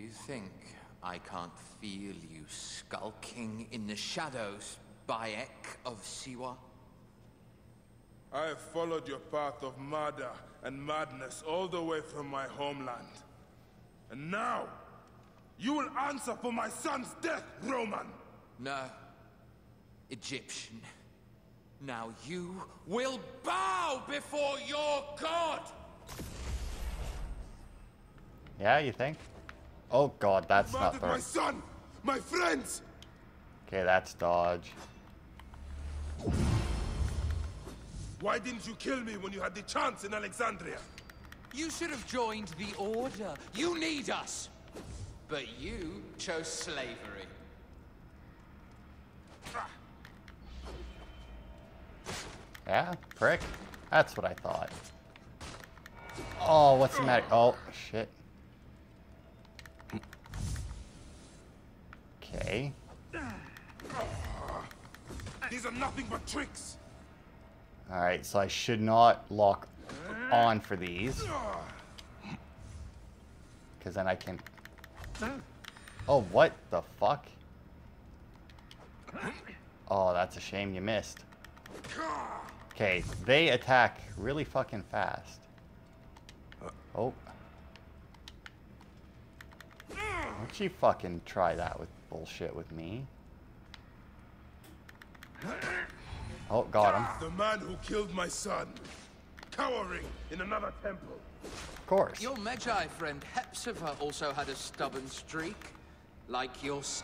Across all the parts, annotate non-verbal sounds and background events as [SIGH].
Do you think I can't feel you skulking in the shadows, Bayek of Siwa? I have followed your path of murder and madness all the way from my homeland. And now, you will answer for my son's death, Roman! No. Egyptian. Now you will bow before your god! Yeah, you think? Oh god, that's not Murdered my son! My friends! Okay, that's dodge. Why didn't you kill me when you had the chance in Alexandria? You should have joined the Order. You need us! But you chose slavery. Yeah, prick. That's what I thought. Oh, what's the matter? Oh, shit. Okay. These are nothing but tricks! Alright, so I should not lock on for these. Because then I can... Oh, what the fuck? Oh, that's a shame you missed. Okay, they attack really fucking fast. Oh. Don't you fucking try that with bullshit with me. Oh, got him. The man who killed my son, cowering in another temple. Of course. Your Magi friend Hepzibah also had a stubborn streak. Like yours.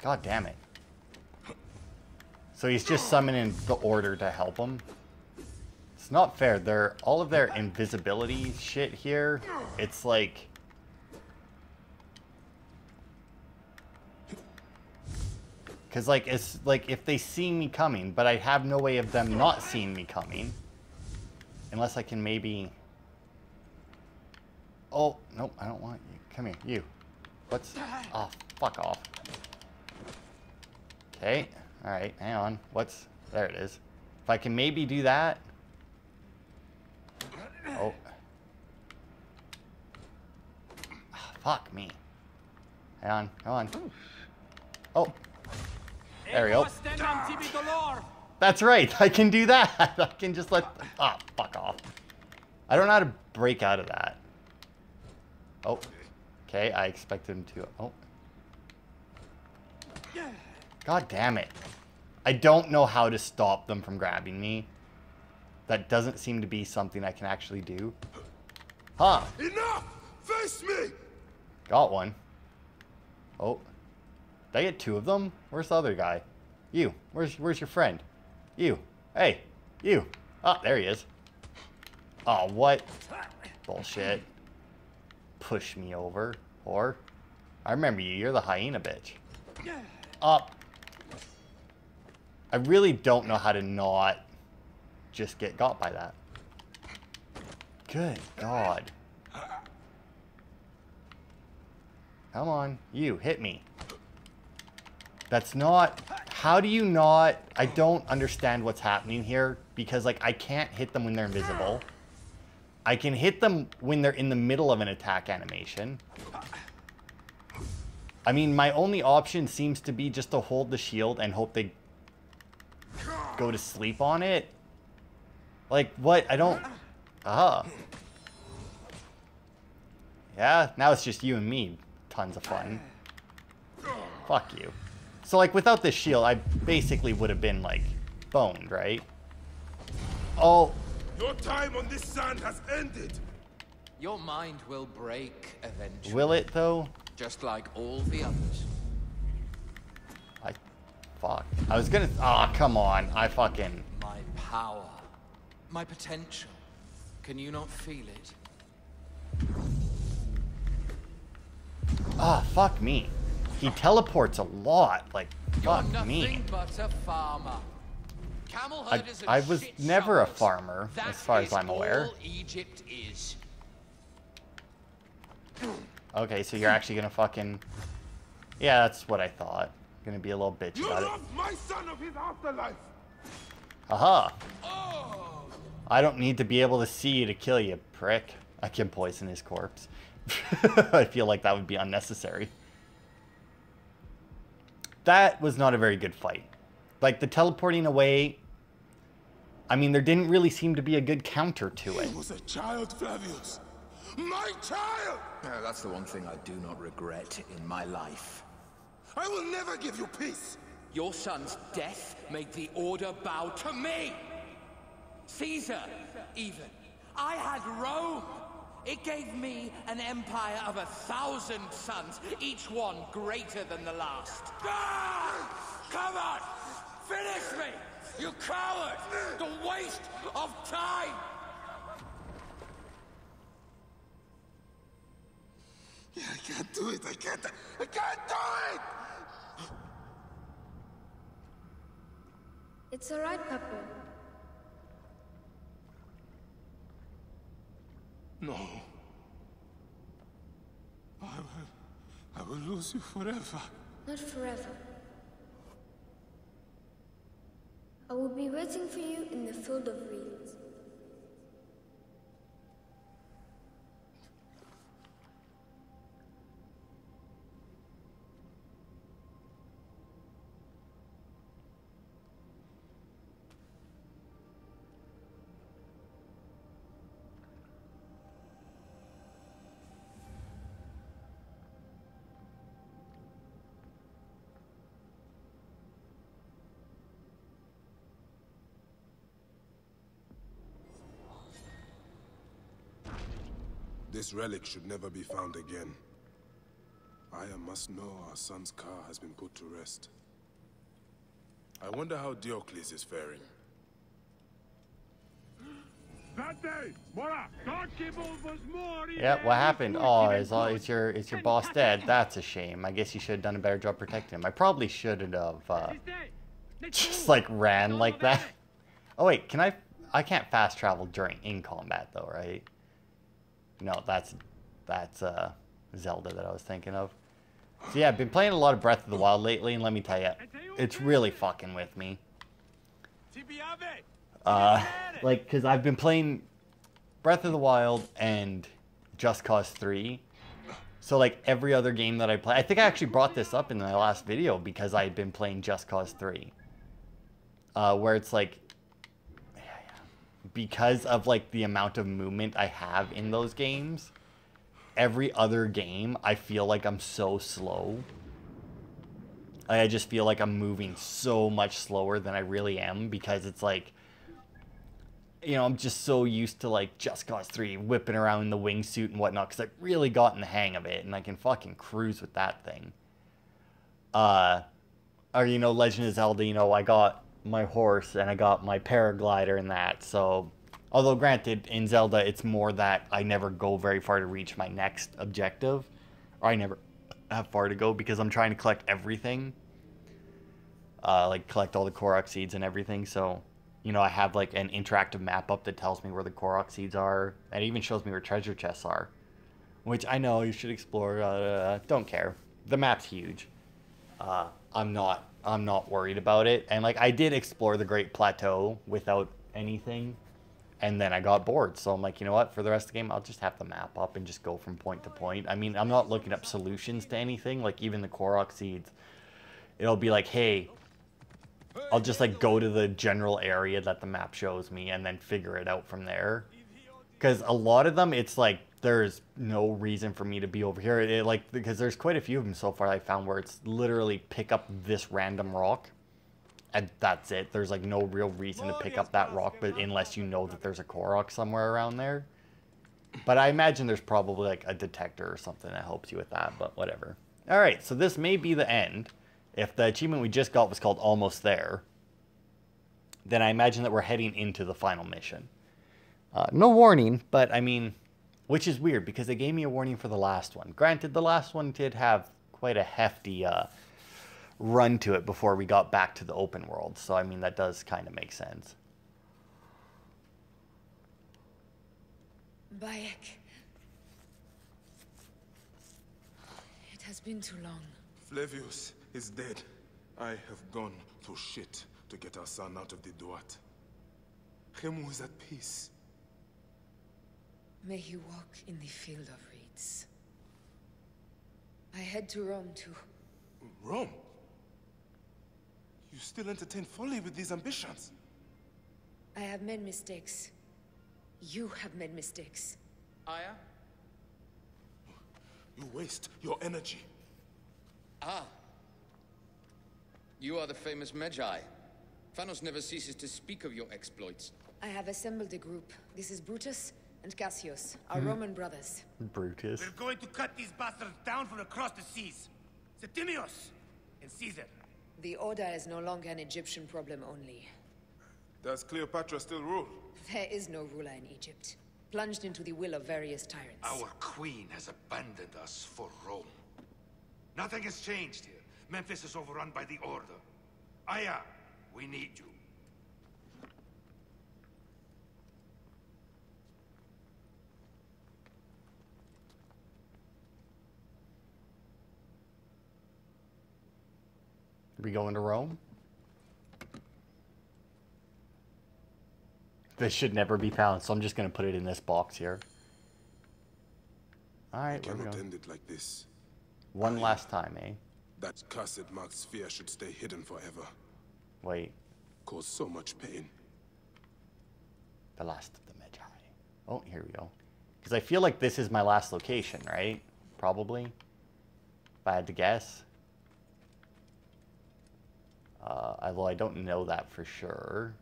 God damn it. So he's just summoning the order to help him. It's not fair. They're all of their invisibility shit here. It's like Cause like it's like if they see me coming, but I have no way of them not seeing me coming. Unless I can maybe Oh, nope, I don't want you. Come here, you. What's oh fuck off. Okay. Alright, hang on. What's... There it is. If I can maybe do that... Oh. Fuck me. Hang on, hang on. Oh. There we go. That's right, I can do that. [LAUGHS] I can just let... Ah, fuck off. I don't know how to break out of that. Oh. Okay, I expected him to... Oh. God damn it. I don't know how to stop them from grabbing me. That doesn't seem to be something I can actually do. Huh. Enough! Face me! Got one. Oh. Did I get two of them? Where's the other guy? You. Where's where's your friend? You. Hey. You. Ah, there he is. Oh, what? Bullshit. Push me over. Or. I remember you. You're the hyena bitch. Up. I really don't know how to not just get got by that. Good God. Come on, you, hit me. That's not... How do you not... I don't understand what's happening here. Because, like, I can't hit them when they're invisible. I can hit them when they're in the middle of an attack animation. I mean, my only option seems to be just to hold the shield and hope they go to sleep on it. Like, what? I don't... Uh-huh. Yeah, now it's just you and me. Tons of fun. Fuck you. So, like, without this shield, I basically would have been, like, boned, right? Oh, Your time on this sand has ended! Your mind will break eventually. will it, though? Just like all the others. I... Fuck. I was gonna... Aw, oh, come on. I fucking... My power. My potential. Can you not feel it? Ah, fuck me. He teleports a lot. Like, You're fuck me. but a farmer. Camel I, I was shit never a farmer, That as far as I'm aware. all Egypt is. Okay, so you're actually gonna fucking... Yeah, that's what I thought. Gonna be a little bitch You about it. robbed my son of his afterlife! Aha! Oh, I don't need to be able to see you to kill you, prick. I can poison his corpse. [LAUGHS] I feel like that would be unnecessary. That was not a very good fight. Like, the teleporting away... I mean, there didn't really seem to be a good counter to it. He was a child, Flavius. My child! Uh, that's the one thing I do not regret in my life. I will never give you peace. Your son's death made the Order bow to me! Caesar, even. I had Rome! It gave me an empire of a thousand sons, each one greater than the last. Ah! Come on! Finish me! You coward! The waste of time! Yeah, I can't do it. I can't. I can't do it! It's alright, Papa. No. I will, I will lose you forever. Not forever. I will be waiting for you in the field of reeds. This relic should never be found again. Aya must know our son's ka has been put to rest. I wonder how Diocles is faring. Yeah, what happened? Oh, is, is your is your boss dead? That's a shame. I guess you should have done a better job protecting him. I probably shouldn't have uh, just like ran like that. Oh wait, can I? I can't fast travel during in combat though, right? No, that's that's uh, Zelda that I was thinking of. So yeah, I've been playing a lot of Breath of the Wild lately, and let me tell you, it's really fucking with me. Uh, like, cause I've been playing Breath of the Wild and Just Cause 3. So like every other game that I play, I think I actually brought this up in my last video because I had been playing Just Cause 3. Uh, where it's like, because of like the amount of movement I have in those games, every other game I feel like I'm so slow. I just feel like I'm moving so much slower than I really am because it's like you know, I'm just so used to like Just Cause 3 whipping around in the wingsuit and whatnot because I've really gotten the hang of it and I can fucking cruise with that thing. Uh, or, you know, Legend of Zelda, you know, I got my horse and I got my paraglider and that. So, although granted, in Zelda, it's more that I never go very far to reach my next objective, or I never have far to go because I'm trying to collect everything. Uh, like collect all the Korok seeds and everything. So, you know, I have like an interactive map up that tells me where the Korok seeds are. and even shows me where treasure chests are, which I know you should explore. Uh, don't care. The map's huge. Uh, I'm not. I'm not worried about it. And like I did explore the Great Plateau without anything, and then I got bored. So I'm like, you know what? For the rest of the game, I'll just have the map up and just go from point to point. I mean, I'm not looking up solutions to anything. Like even the Korok seeds, it'll be like, hey, I'll just like go to the general area that the map shows me and then figure it out from there. Because a lot of them, it's like there's no reason for me to be over here. It, like because there's quite a few of them so far I found where it's literally pick up this random rock, and that's it. There's like no real reason to pick up that rock, but unless you know that there's a Korok somewhere around there. But I imagine there's probably like a detector or something that helps you with that. But whatever. All right, so this may be the end. If the achievement we just got was called Almost There, then I imagine that we're heading into the final mission. Uh, no warning, but I mean, which is weird because they gave me a warning for the last one. Granted, the last one did have quite a hefty uh, run to it before we got back to the open world, so I mean, that does kind of make sense. Bayek. It has been too long. Flavius is dead. I have gone to shit to get our son out of the Duat. Khemu is at peace. May he walk in the field of reeds. I head to Rome too. Rome? You still entertain folly with these ambitions? I have made mistakes. You have made mistakes. Aya? You waste your energy. Ah. You are the famous Magi. Thanos never ceases to speak of your exploits. I have assembled a group. This is Brutus and Cassius, our hmm. Roman brothers. Brutus. We're going to cut these bastards down from across the seas. Septimius and Caesar. The Order is no longer an Egyptian problem only. Does Cleopatra still rule? There is no ruler in Egypt. Plunged into the will of various tyrants. Our queen has abandoned us for Rome. Nothing has changed here. Memphis is overrun by the Order. Aya, we need you. We going to Rome? This should never be found, so I'm just gonna put it in this box here. Alright, here we Cannot end it like this. One last time, eh? That cursed marked sphere should stay hidden forever. Wait, Cause so much pain. the last of the Magi. Oh, here we go. Because I feel like this is my last location, right? Probably. If I had to guess. Uh, although I don't know that for sure.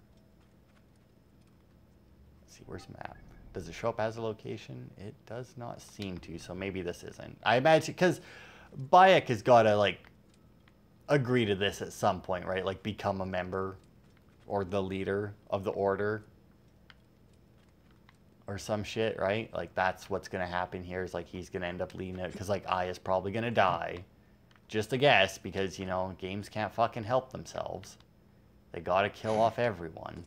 Let's see, where's map? Does it show up as a location? It does not seem to, so maybe this isn't. Aya imagine, because Bayek has got to, like, agree to this at some point, right? Like, become a member or the leader of the order or some shit, right? Like that's what's gonna happen here. Is like he's gonna end up leading it because like I is probably gonna die. Just a guess because you know games can't fucking help themselves. They gotta kill off everyone.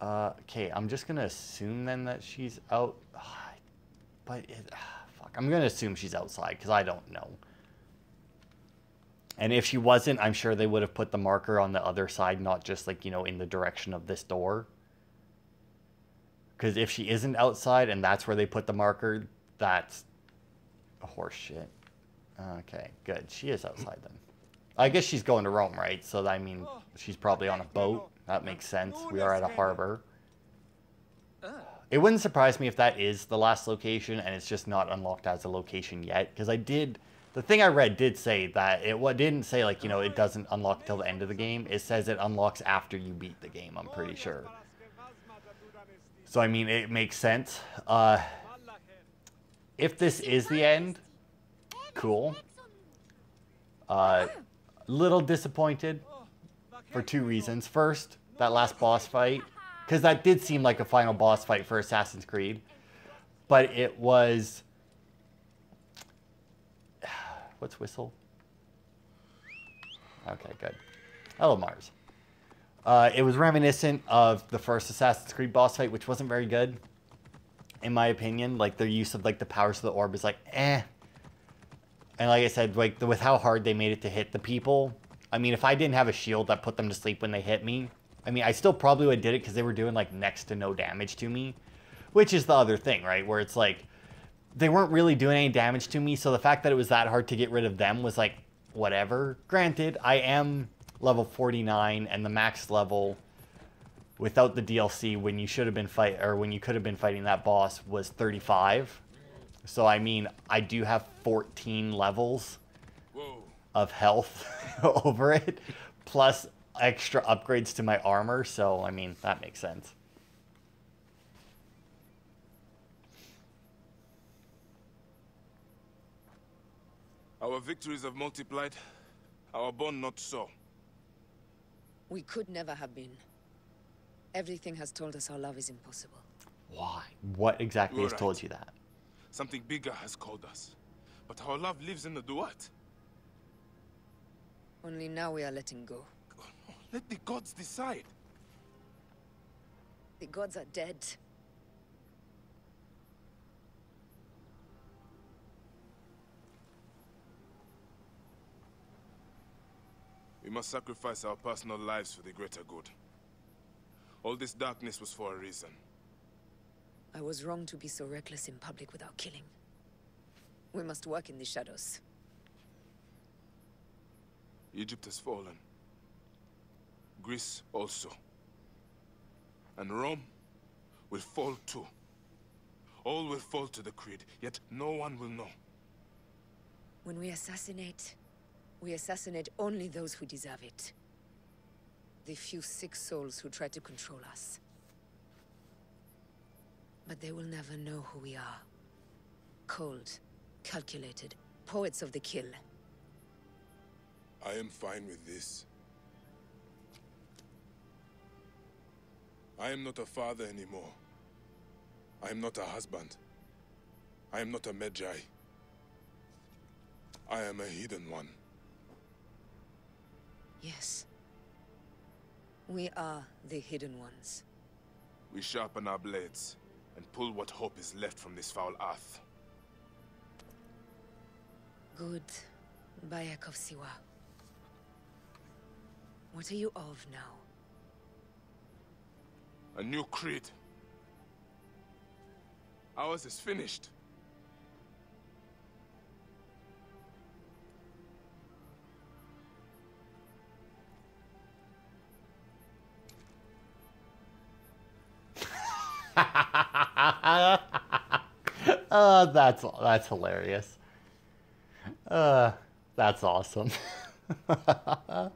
Uh, okay, I'm just gonna assume then that she's out. [SIGHS] But it, [SIGHS] fuck, I'm gonna assume she's outside because I don't know. And if she wasn't, I'm sure they would have put the marker on the other side, not just like, you know, in the direction of this door. Because if she isn't outside and that's where they put the marker, that's a horse shit. Okay, good. She is outside then. I guess she's going to Rome, right? So, I mean, she's probably on a boat. That makes sense. We are at a harbor. It wouldn't surprise me if that is the last location and it's just not unlocked as a location yet. Because I did, the thing I read did say that it what didn't say like you know it doesn't unlock till the end of the game. It says it unlocks after you beat the game. I'm pretty sure. So I mean it makes sense. Uh, if this is the end, cool. Uh, little disappointed for two reasons. First, that last boss fight, because that did seem like a final boss fight for Assassin's Creed, but it was. [SIGHS] What's whistle? Okay, good. Hello, Mars. Uh, it was reminiscent of the first Assassin's Creed boss fight, which wasn't very good, in my opinion. Like their use of like the powers of the orb is like eh. And like I said, like the, with how hard they made it to hit the people, I mean, if I didn't have a shield that put them to sleep when they hit me, I mean, I still probably would have did it because they were doing like next to no damage to me, which is the other thing, right? Where it's like they weren't really doing any damage to me, so the fact that it was that hard to get rid of them was like whatever. Granted, I am level 49 and the max level without the DLC when you should have been fight or when you could have been fighting that boss was 35. So I mean, I do have 14 levels Whoa. of health [LAUGHS] over it, plus extra upgrades to my armor. So I mean, that makes sense. Our victories have multiplied. Our bond not so. We could never have been. Everything has told us our love is impossible. Why? What exactly You're has told you that? Something bigger has called us. But our love lives in the duat. Only now we are letting go. Let the gods decide. The gods are dead. We must sacrifice our personal lives for the greater good. All this darkness was for a reason. I was wrong to be so reckless in public without killing. We must work in the shadows. Egypt has fallen. Greece also. And Rome will fall too. All will fall to the Creed, yet no one will know. When we assassinate, we assassinate only those who deserve it. The few sick souls who try to control us. But they will never know who we are. Cold, calculated, poets of the kill. I am fine with this. I am not a father anymore. I am not a husband. I am not a Medjay. I am a hidden one. Yes. We are the Hidden Ones. We sharpen our blades and pull what hope is left from this foul earth. Good. Bayek of Siwa. What are you of now? A new creed. Ours is finished. [LAUGHS] uh, that's that's hilarious. Uh, that's awesome. [LAUGHS]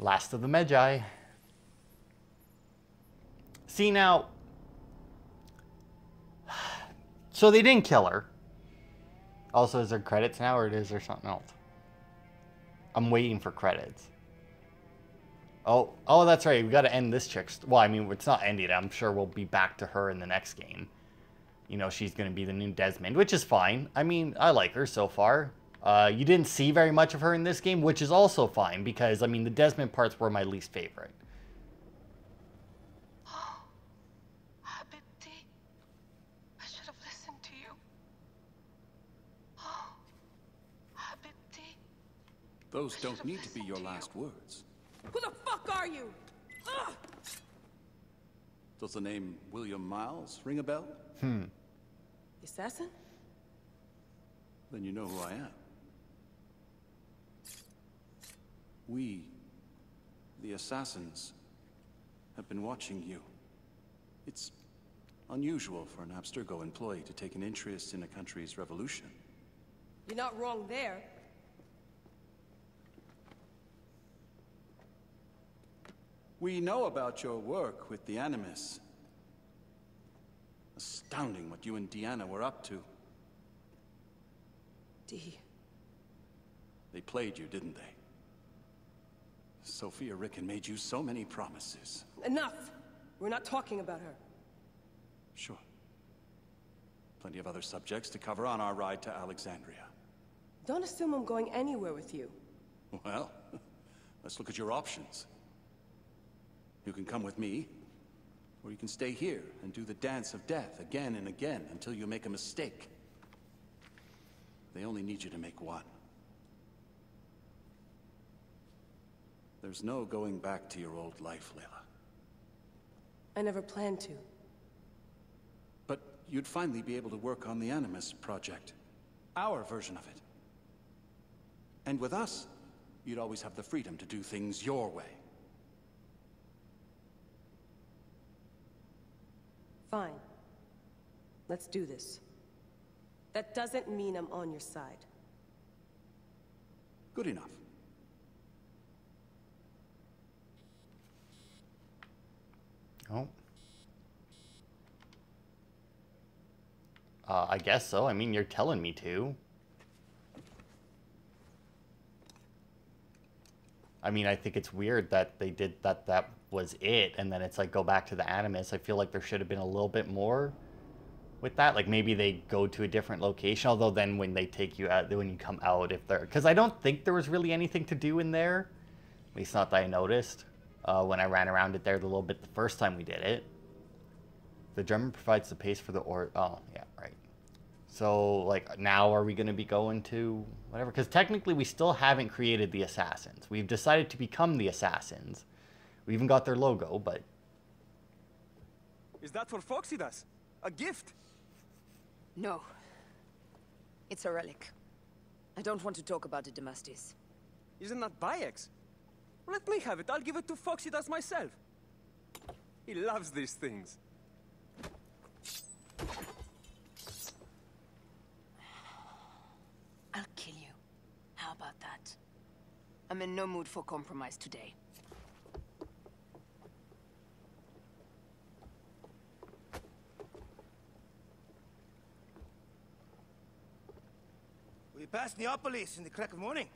Last of the Medjay. See now. [SIGHS] So they didn't kill her. Also, is there credits now, or is there something else? I'm waiting for credits. Oh, oh, that's right. We got to end this chick's. Well, I mean, it's not ended. I'm sure we'll be back to her in the next game. You know, she's going to be the new Desmond, which is fine. I mean, I like her so far. Uh, you didn't see very much of her in this game, which is also fine because, I mean, the Desmond parts were my least favorite. [GASPS] Habibti, I should have listened to you. [GASPS] Oh, Habibti. Those don't need to be your last words. Who the fuck are you? Ugh! Does the name William Miles ring a bell? Hmm. Assassin? Then you know who I am. We, the assassins, have been watching you. It's unusual for an Abstergo employee to take an interest in a country's revolution. You're not wrong there. We know about your work with the Animus. Astounding what you and Deanna were up to. D. They played you, didn't they? Sophia Rikkin made you so many promises. Enough! We're not talking about her. Sure. Plenty of other subjects to cover on our ride to Alexandria. Don't assume I'm going anywhere with you. Well, [LAUGHS] let's look at your options. You can come with me, or you can stay here and do the dance of death again and again until you make a mistake. They only need you to make one. There's no going back to your old life, Layla. I never planned to. But you'd finally be able to work on the Animus project. Our version of it. And with us, you'd always have the freedom to do things your way. Fine. Let's do this. That doesn't mean I'm on your side. Good enough. Oh. Uh, I guess so. I mean, you're telling me to. I mean, I think it's weird that they did that. That was it, and then it's like go back to the Animus. I feel like there should have been a little bit more with that. Like maybe they go to a different location. Although then when they take you out, when you come out, if they're because I don't think there was really anything to do in there. At least not that I noticed uh, when I ran around it there a little bit the first time we did it. The drummer provides the pace for the or. Oh yeah, right. So, like, now are we going to be going to whatever? Because technically, we still haven't created the assassins. We've decided to become the assassins. We even got their logo, but Is that for Phoxidas? A gift? No. It's a relic. I don't want to talk about it, Damastis. Isn't that Bayek's? Let me have it. I'll give it to Phoxidas myself. He loves these things. I'll kill you. How about that? I'm in no mood for compromise today. We pass Neapolis in the crack of morning.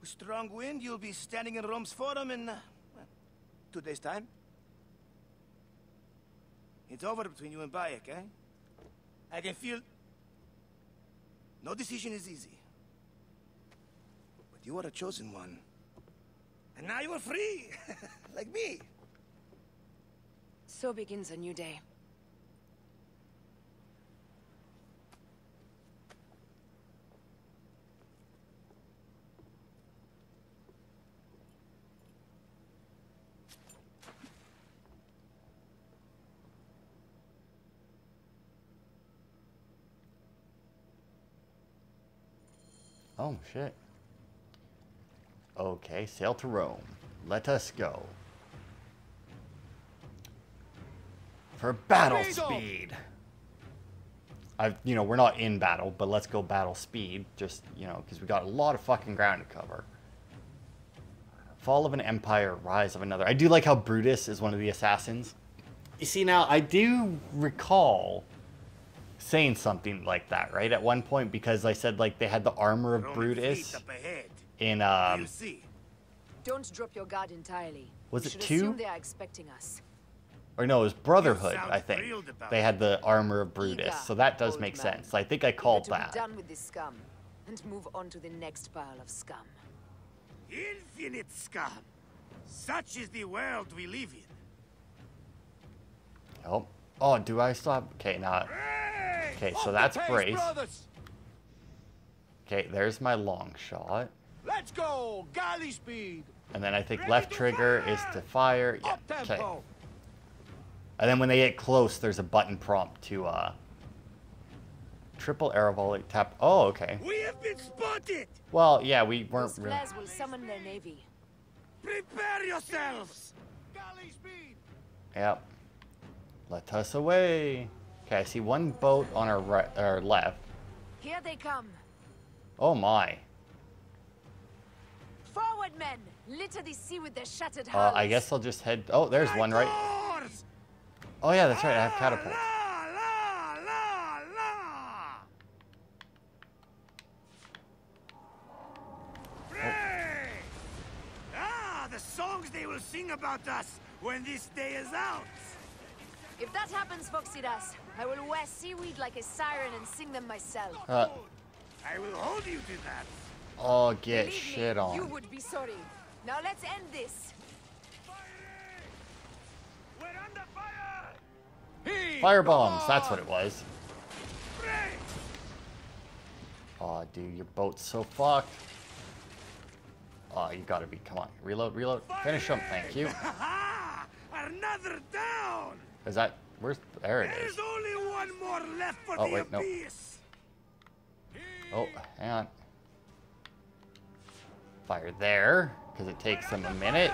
With strong wind, you'll be standing in Rome's forum in, uh, two days' time. It's over between you and Bayek, eh? I can feel... No decision is easy. But you are a chosen one. And now you are free! [LAUGHS] like me! So begins a new day. oh shit. Okay, sail to Rome. Let us go. For battle speed. I, you know, we're not in battle, but let's go battle speed. Just, you know, because we got a lot of fucking ground to cover. Fall of an empire, rise of another. I do like how Brutus is one of the assassins. You see, now, I do recall saying something like that, right? At one point, because I said, like, they had the armor of Brutus in, um, Don't drop your guard entirely. Was it two? they are expecting us. or no, it was Brotherhood, I think. They had the armor of Brutus, Eager, so that does make man. sense. I think I called that. be done with this scum and move on to the next pile of scum. Infinite scum! Such is the world we live in. Oh, oh, do I stop? Okay, now. Okay, so that's brace. Okay, there's my long shot. Let's go! Galley speed! And then I think left trigger is to fire. Yeah, okay. And then when they get close, there's a button prompt to uh triple arrow volley tap. Oh, okay. We have been spotted! Well, yeah, we weren't Those really. flares will summon their navy. Prepare yourselves! Galley speed! Yep. Let us away. Okay, I see one boat on our right, our left. Here they come. Oh my. Forward, men! Litter the sea with their shattered Uh. I guess I'll just head. Oh, there's one right. Oh yeah, that's right. I have la! Pray! Ah, the songs they will sing about us when this day is out. If that happens, Phoxidas, I will wear seaweed like a siren and sing them myself. Uh, I will hold you to that. Oh, get Believe shit me, on. You would be sorry. Now let's end this. We're under fire! Fire bombs. That's what it was. Pray! Oh, dude, your boat's so fucked. Oh, you gotta be. Come on, reload, reload. Finish them. Thank you. [LAUGHS] Another down! Is that? Where's? There it is. There's only one more left for Oh, the wait, no. abyss. Oh, hang on. Fire there, because it takes them a minute.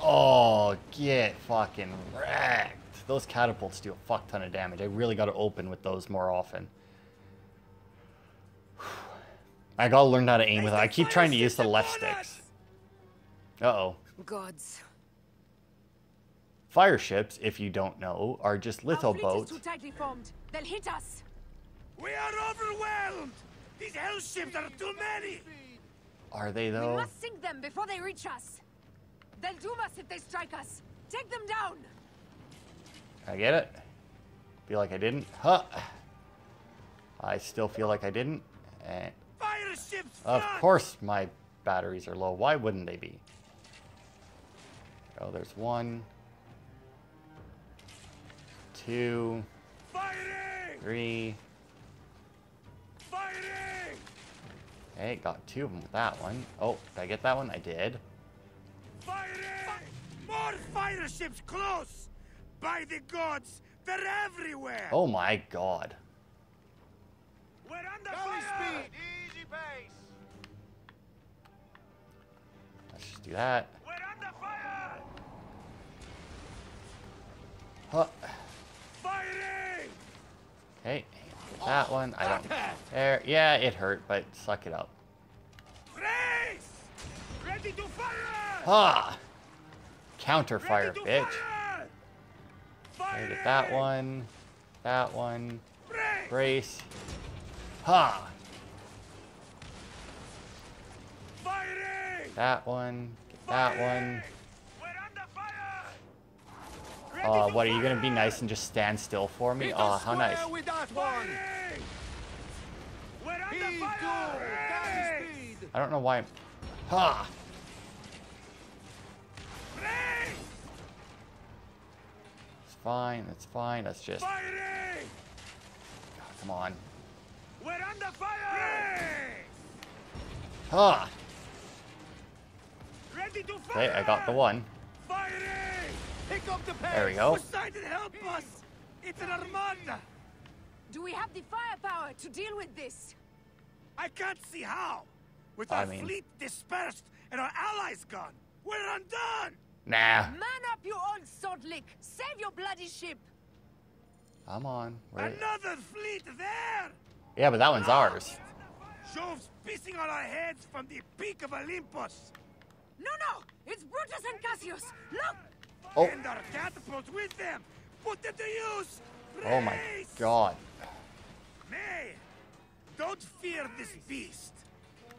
Oh, get fucking wrecked. Those catapults do a fuck ton of damage. I really gotta open with those more often. [SIGHS] I gotta learn how to aim with it. I keep trying to use the left sticks. Uh-oh. Gods. Fire ships, if you don't know, are just little Our fleet boats. is too tightly formed. They'll hit us. We are overwhelmed! These hell ships are too many! Are they though? We must sink them before they reach us. They'll doom us if they strike us. Take them down. I get it. Feel like I didn't. Huh. I still feel like I didn't. And Fire ships of course my batteries are low. Why wouldn't they be? Oh, there's one, two, Firing! three, Okay, got two of them with that one. Oh, did I get that one? I did. Firing! More fighter ships close! By the gods, they're everywhere! Oh my god. We're under fire! speed! Easy pace! Let's just do that. We're under fire! Huh. Firing! Okay, get that one. I don't. There. Yeah, it hurt, but suck it up. Brace! Ready to fire! Ah! Counter fire, bitch. fire! Get that one. That one. Brace! Brace. Ha! That one. Get that one. We're under fire! Uh, what, are you gonna be nice and just stand still for me? Oh, how nice. with that one! We're under fire! Brace! I don't know why I'm... Ha! Brace! It's fine, it's fine. Let's just... Firing! Come on. We're under fire! Ha! Ready! Okay, I got the one. Firing! Pick up the pace! There we go. Poseidon, help us! It's an armada! Do we have the firepower to deal with this? I can't see how! With I our mean- fleet dispersed and our allies gone, we're undone! Nah. Man up, you old salt lick! Save your bloody ship! Come on. Where... Another fleet there! Yeah, but that one's ours. Jove's pissing on our heads from the peak of Olympus! No, no! It's Brutus and Cassius! Look! Oh. And our catapults with them! Put them to use! Oh my god. May, don't fear this beast.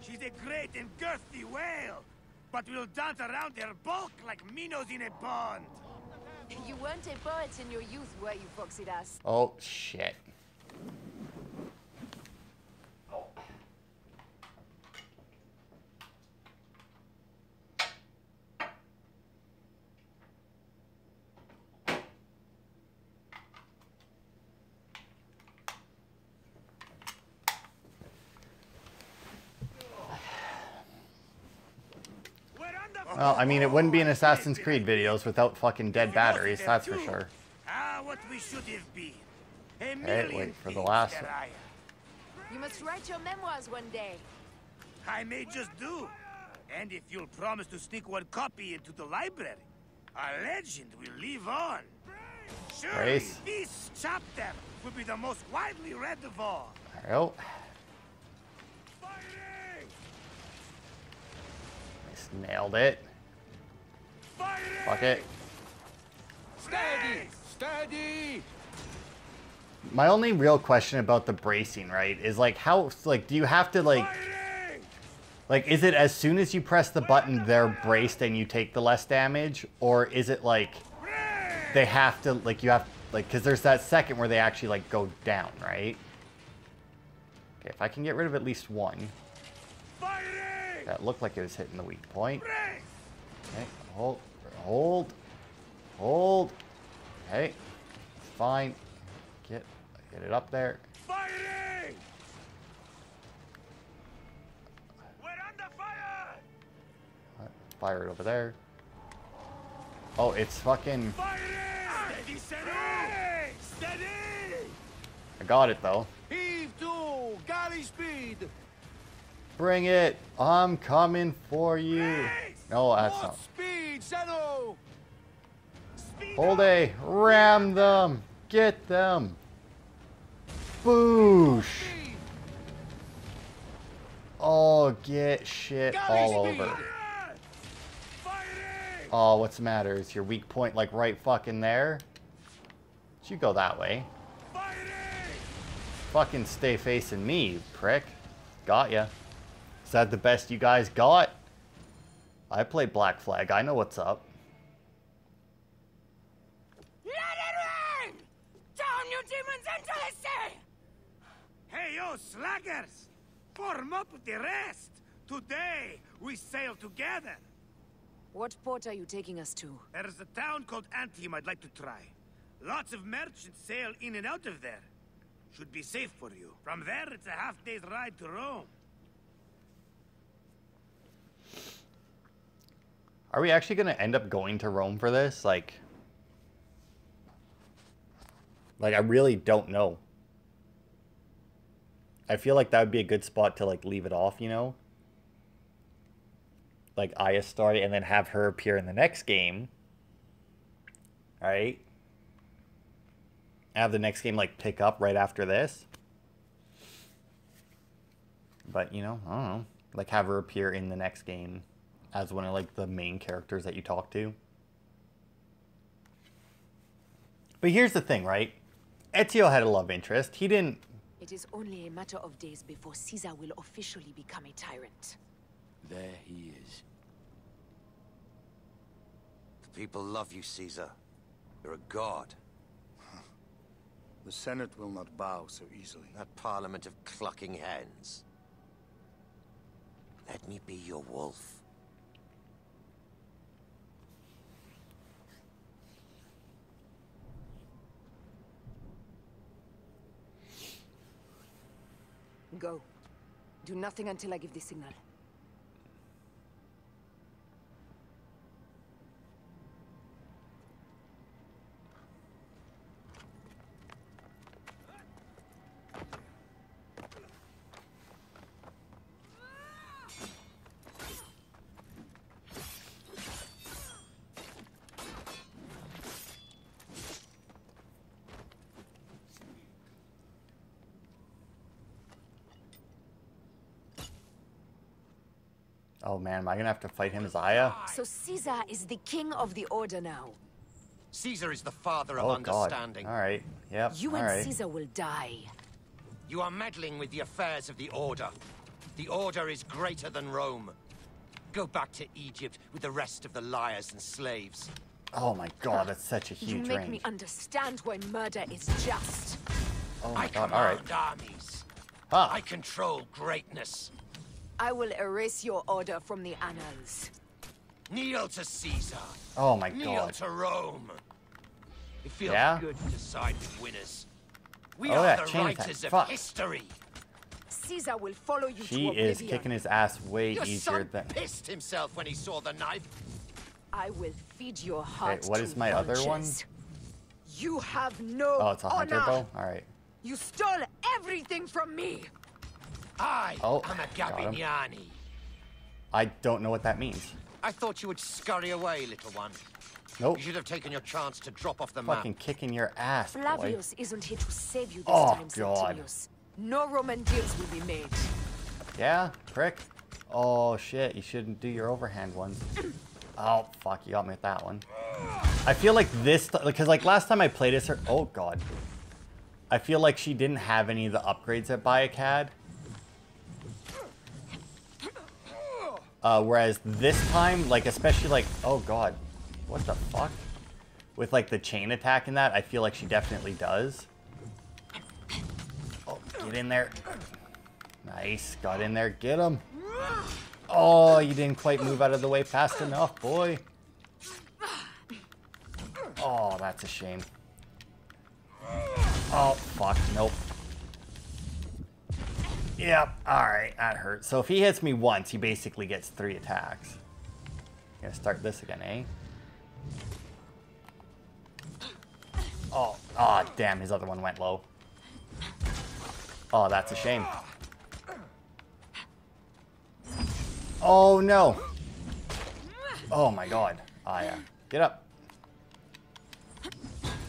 She's a great and girthy whale, but will dance around her bulk like minnows in a pond. You weren't a poet in your youth, were you, Phoxidas? Oh, shit. Well, I mean, it wouldn't be an Assassin's Creed videos without fucking dead batteries, that's for sure. Ah, what we should have been. A Okay, million wait for the last Seraya. You must write your memoirs one day. I may just do. And if you'll promise to sneak one copy into the library, a legend will live on. Surely, Brace. this chapter will be the most widely read of all. Oh, Firing! nailed it. Firing! Fuck it. Steady! Steady! My only real question about the bracing, right, is like how, like, do you have to like, like, is it as soon as you press the button they're braced and you take the less damage, or is it like they have to, like, you have, like, because there's that second where they actually like go down, right? Okay, if I can get rid of at least one, that looked like it was hitting the weak point. Brace! Okay, hold, hold, hold. Okay, it's fine. Get, get it up there. Firing! We're under fire! Fire it over there. Oh, it's fucking. Firing! Steady, steady! Steady! I got it though. Heave to! Galley speed! Bring it. I'm coming for you. No, that's not. Speed Hold! A. Ram them. Get them. Boosh. Oh, get shit all over. Oh, what's the matter? Is your weak point like right fucking there? Did You go that way. Fucking stay facing me, you prick. Got ya. Is that the best you guys got? I play Black Flag. I know what's up. Let it rain! Down, you demons, into the sea! Hey, yo, slackers! Form up with the rest! Today, we sail together! What port are you taking us to? There's a town called Antium I'd like to try. Lots of merchants sail in and out of there. Should be safe for you. From there, it's a half day's ride to Rome. Are we actually going to end up going to Rome for this? Like, like I really don't know. I feel like that would be a good spot to like leave it off, you know? Like Aya story and then have her appear in the next game. Alright? Have the next game like pick up right after this. But you know, I don't know. Like have her appear in the next game as one of like the main characters that you talk to. But here's the thing, right? Ezio had a love interest. He didn't It is only a matter of days before Caesar will officially become a tyrant. There he is. The people love you, Caesar. You're a god. [LAUGHS] The Senate will not bow so easily. That parliament of clucking hens. Let me be your wolf. Go. Do nothing until I give the signal. Oh man, am I gonna have to fight him as Aya? So Caesar is the king of the order now. Caesar is the father of Oh god. understanding. Alright. Yep. You and Alright. Caesar will die. You are meddling with the affairs of the Order. The Order is greater than Rome. Go back to Egypt with the rest of the liars and slaves. Oh my god, that's such a huge. You make range. me understand why murder is just. Oh I my god, command alright. armies. Huh. I control greatness. I will erase your order from the annals. Kneel to Caesar. Oh my Kneel god. to Rome. It feels Yeah? good to side with winners. We Oh, are that the chain attack. writers of Fuck. history. Caesar will follow you She to is kicking his ass way Your easier son than pissed himself when he saw the knife. I will feed your heart what to is my other one? You have no Oh, it's a hunter honor. bow? Alright. You stole everything from me. I Oh, am a got. Gabiniani. I don't know what that means. I thought you would scurry away, little one. Nope. You should have taken your chance to drop off the Fucking map. kicking your ass, boy. Flavius isn't here to save you this Oh, time, God. Septimius. No Roman deals will be made. Yeah, prick. Oh shit, you shouldn't do your overhand ones. [CLEARS THROAT] Oh fuck, you got me with that one. I feel like this, because like last time I played as her, oh god. I feel like she didn't have any of the upgrades that Bayek Uh, whereas this time, like especially like, oh god, what the fuck? With like the chain attack and that, I feel like she definitely does. Oh, get in there. Nice, got in there, get him. Oh, you didn't quite move out of the way fast enough, boy. Oh, that's a shame. Oh, fuck, nope. Yep, alright, that hurt. So if he hits me once, he basically gets three attacks. I'm Gonna start this again, eh? Oh, oh, damn, his other one went low. Oh, that's a shame. Oh, no. Oh, my God. Ah, yeah. Get up.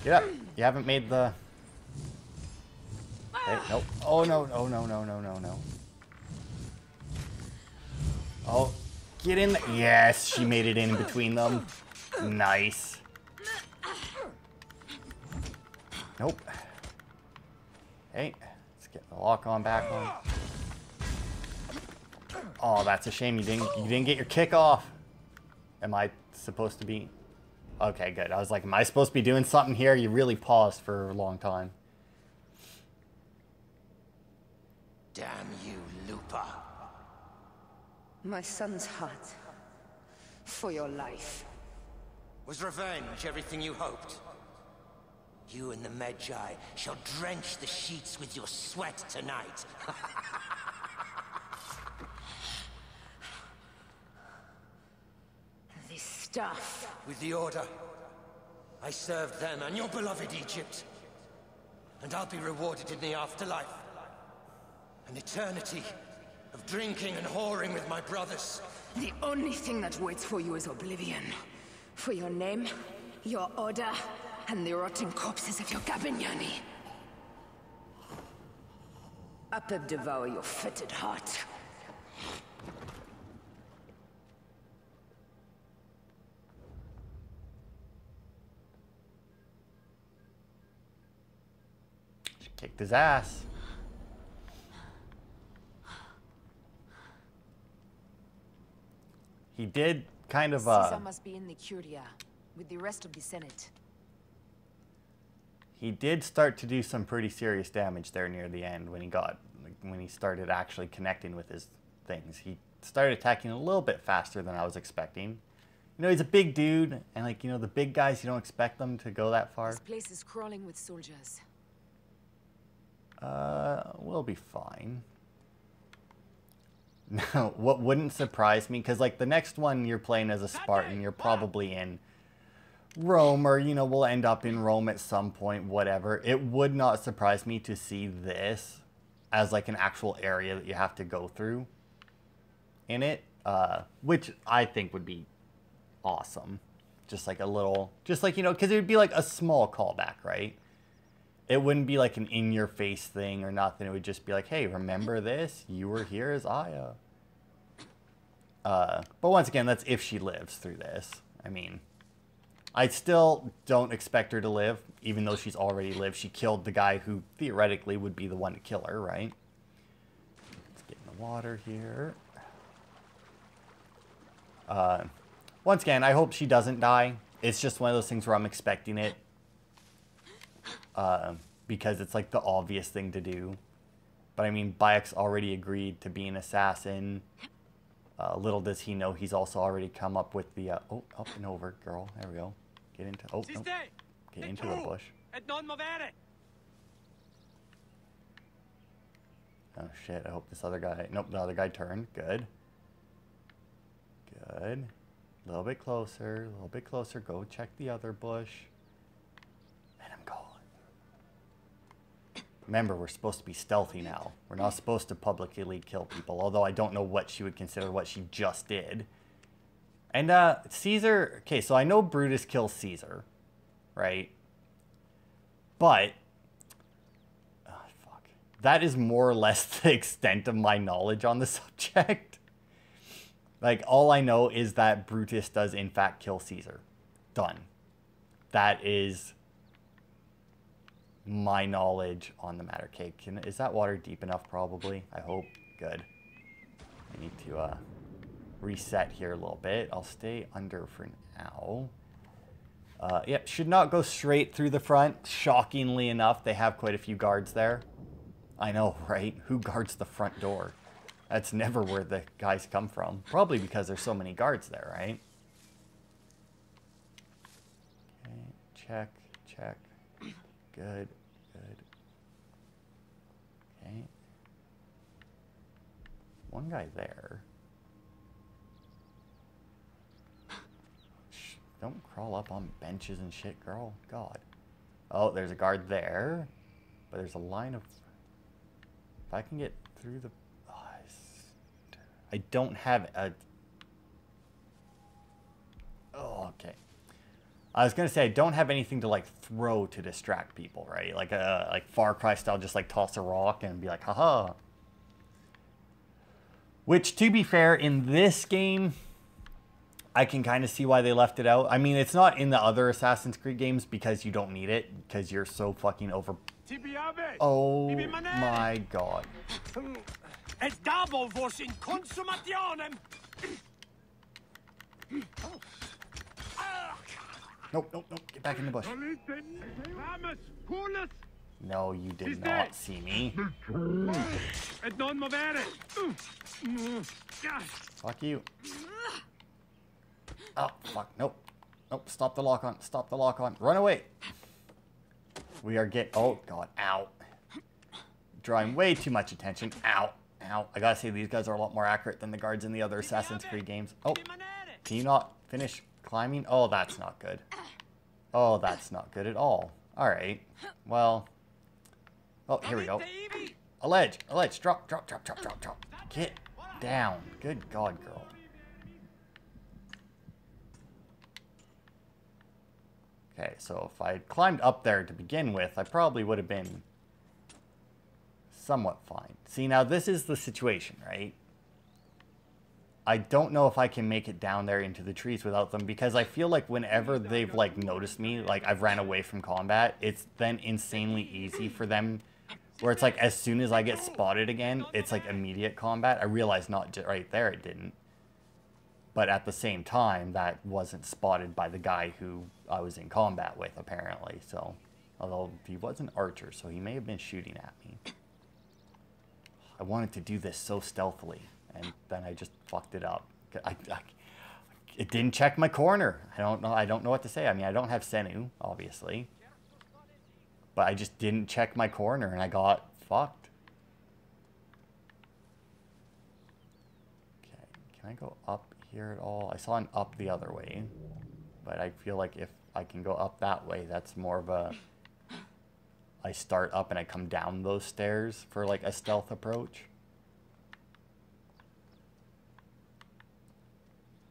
Get up. You haven't made the... Okay, nope. Oh, no, no, no, no, no, no, no. Oh, get in there. Yes, she made it in between them. Nice. Nope. Hey, let's get the lock on back on. Oh, that's a shame you didn't you didn't get your kick off. Am I supposed to be? Okay, good. I was like, am I supposed to be doing something here? You really paused for a long time. Damn you, Lupa. My son's heart. For your life. Was revenge everything you hoped? You and the Medjay shall drench the sheets with your sweat tonight. [LAUGHS] This stuff. With the Order, I served them and your beloved Egypt. And I'll be rewarded in the afterlife. An eternity of drinking and whoring with my brothers. The only thing that waits for you is oblivion. For your name, your order, and the rotting corpses of your Gabiniani. Up and devour your fetid heart. She kicked his ass. He did kind of uh Caesar must be in the Curia, with the rest of the Senate. he did start to do some pretty serious damage there near the end when he got when he started actually connecting with his things. He started attacking a little bit faster than I was expecting. You know, he's a big dude, and like you know, the big guys, you don't expect them to go that far. This place is crawling with soldiers. Uh, we'll be fine. Now, [LAUGHS] what wouldn't surprise me, because like the next one you're playing as a Spartan, you're probably in Rome, or you know, we'll end up in Rome at some point, whatever. It would not surprise me to see this as like an actual area that you have to go through in it, uh, which I think would be awesome. Just like a little, just like, you know, because it would be like a small callback, right? It wouldn't be like an in your face thing or nothing. It would just be like, hey, remember this? You were here as Aya. Uh, but once again, that's if she lives through this. I mean, I still don't expect her to live, even though she's already lived. She killed the guy who theoretically would be the one to kill her, right? Let's get in the water here. Uh, once again, I hope she doesn't die. It's just one of those things where I'm expecting it. Uh, because it's like the obvious thing to do. But I mean, Bayek's already agreed to be an assassin. Uh, little does he know he's also already come up with the, uh, oh, up and over, girl. There we go. Get into, oh, no. Get into the bush. Oh shit, I hope this other guy, nope, the other guy turned. Good. Good. A little bit closer, a little bit closer. Go check the other bush. Let him go. Remember, we're supposed to be stealthy now. We're not supposed to publicly kill people, although I don't know what she would consider what she just did. And uh, Caesar, okay, so I know Brutus kills Caesar, right? But oh, fuck. That is more or less [LAUGHS] the extent of my knowledge on the [LAUGHS] subject. Like all I know is that Brutus does in fact kill Caesar. Done. That is my knowledge on the matter. Okay, can, is that water deep enough probably? I hope. Good. I need to uh, reset here a little bit. I'll stay under for now. Uh, yep, should not go straight through the front. Shockingly enough, they have quite a few guards there. I know, [LAUGHS] right? Who guards the front door? That's never where the guys come from. Probably because there's so many guards there, right? Okay, check, check. Good. Okay. One guy there. Shh, don't crawl up on benches and shit, girl. God. Oh, there's a guard there. But there's a line of... If I can get through the... I don't have a... Oh, okay. I was gonna say I don't have anything to like throw to distract people, right? Like a like Far Cry style, just like toss a rock and be like, haha. Which, to be fair, in this game, I can kind of see why they left it out. I mean, it's not in the other Assassin's Creed games because you don't need it because you're so fucking over. Oh my god. Et dabo vos in consumationem! Nope, nope, nope. Get back in the bush. No, you did not see me. Fuck you. Oh, fuck. Nope. Nope. Stop the lock on. Stop the lock on. Run away. We are get. Oh, God. Ow. Drawing way too much attention. Ow. Ow. I gotta say, these guys are a lot more accurate than the guards in the other Assassin's Creed games. Oh. Can you not finish? climbing. Oh, that's not good. Oh, that's not good at all. All right. Well. Oh, here we go. A ledge. Drop, drop, drop, drop, drop, drop. Get down. Good God, girl. Okay, so if I had climbed up there to begin with, I probably would have been somewhat fine. See, now this is the situation, right? I don't know if I can make it down there into the trees without them because I feel like whenever they've like noticed me, like I've ran away from combat, it's then insanely easy for them where it's like as soon as I get spotted again, it's like immediate combat. I realize not right there it didn't. But at the same time, that wasn't spotted by the guy who I was in combat with apparently. So, although he was an archer, so he may have been shooting at me. I wanted to do this so stealthily and then I just fucked it up. I, I, it didn't check my corner. I don't know. I don't know what to say. I mean, I don't have Senu, obviously, but I just didn't check my corner, and I got fucked. Okay, can I go up here at all? I saw an up the other way, but I feel like if I can go up that way, that's more of a. I start up and I come down those stairs for like a stealth approach.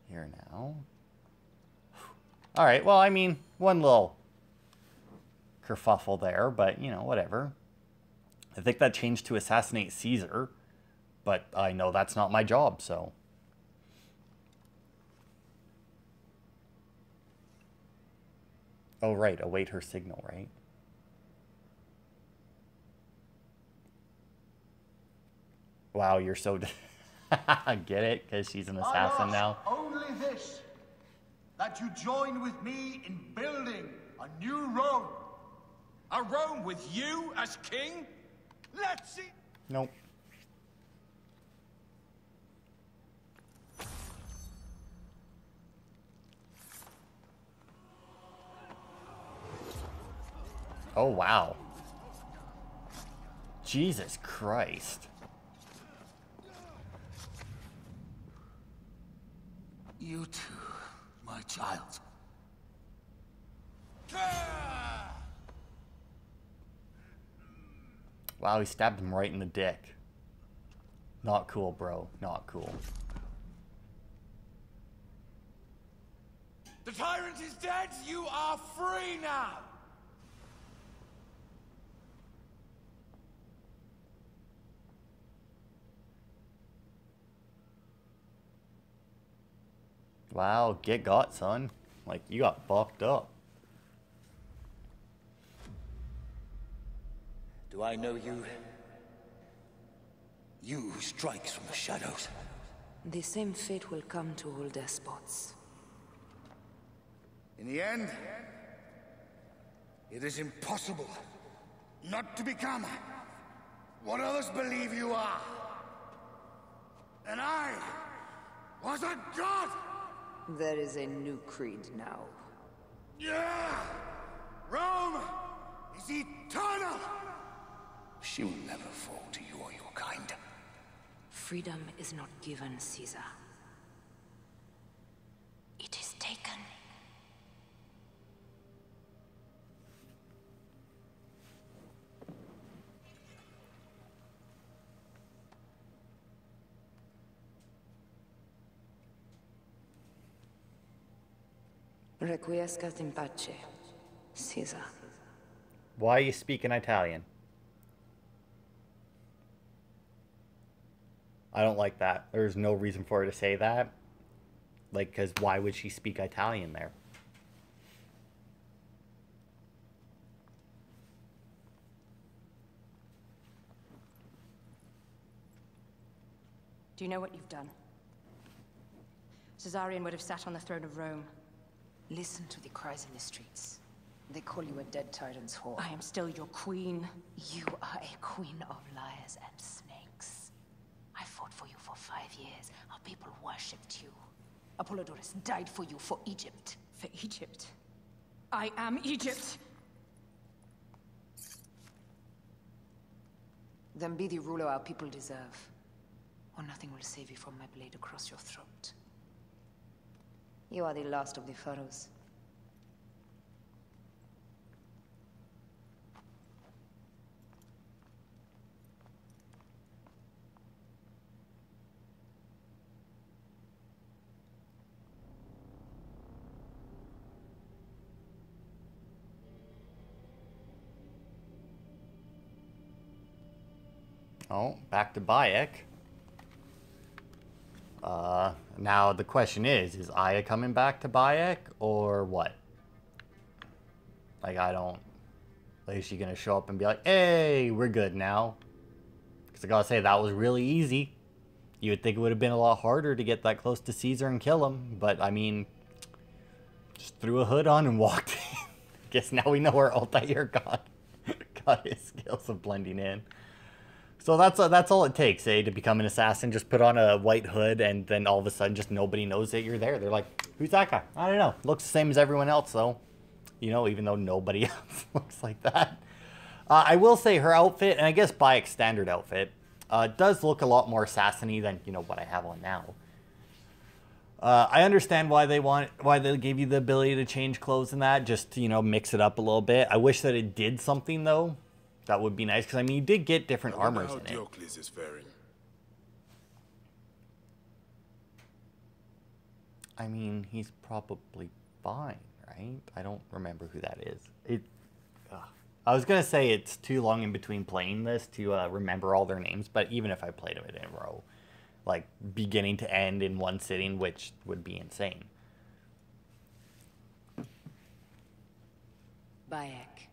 here now. All right, well, I mean, one little kerfuffle there, but, you know, whatever. I think that changed to assassinate Caesar, but I know that's not my job, so... Oh, right, await her signal, right? Wow, you're so... [LAUGHS] Get it? Because she's an assassin now. Only this that you join with me in building a new Rome. A Rome with you as king? Let's see. Nope. Oh, wow. Jesus Christ. You too, my child. Wow, he stabbed him right in the dick. Not cool, bro. Not cool. The tyrant is dead! You are free now! Wow, get got, son. Like, you got fucked up. Do I know you? You who strikes from the shadows. The same fate will come to all despots. In the end, it is impossible not to become what others believe you are. And I was a god! There is a new creed now. Yeah! Rome is eternal! She will never fall to you or your kind. Freedom is not given, Caesar. It is taken. Requiescat in pace, Caesar. Why are you speaking Italian? I don't like that. There's no reason for her to say that. Like, because why would she speak Italian there? Do you know what you've done? Caesarion would have sat on the throne of Rome. Listen to the cries in the streets. They call you a dead tyrant's whore. I am still your queen. You are a queen of liars and snakes. I fought for you for five years. Our people worshipped you. Apollodorus died for you for Egypt. For Egypt? I am Egypt! Then be the ruler our people deserve. Or nothing will save you from my blade across your throat. You are the last of the pharaohs. Oh, back to Bayek. Uh, now the question is, is Aya coming back to Bayek or what? Like, I don't... Like, is she gonna show up and be like, hey, we're good now? Because I gotta say, that was really easy. You would think it would have been a lot harder to get that close to Caesar and kill him, but I mean, just threw a hood on and [LAUGHS] walked in. Guess now we know where Altair got, [LAUGHS] got his skills of blending in. So that's uh, that's all it takes, eh, to become an assassin. Just put on a white hood, and then all of a sudden, just nobody knows that you're there. They're like, "Who's that guy?" I don't know. Looks the same as everyone else, though. You know, even though nobody [LAUGHS] else looks like that. Uh, I will say her outfit, and I guess Bayek's standard outfit, uh, does look a lot more assassiny than you know what I have on now. Uh, I understand why they want why they gave you the ability to change clothes and that, just to, you know mix it up a little bit. I wish that it did something though. That would be nice because I mean you did get different I armors how in it. Diocles is faring. I mean he's probably fine, right? I don't remember who that is. It. ugh. I was gonna say it's too long in between playing this to uh, remember all their names, but even if I played them in a row, like beginning to end in one sitting, which would be insane. Bayek.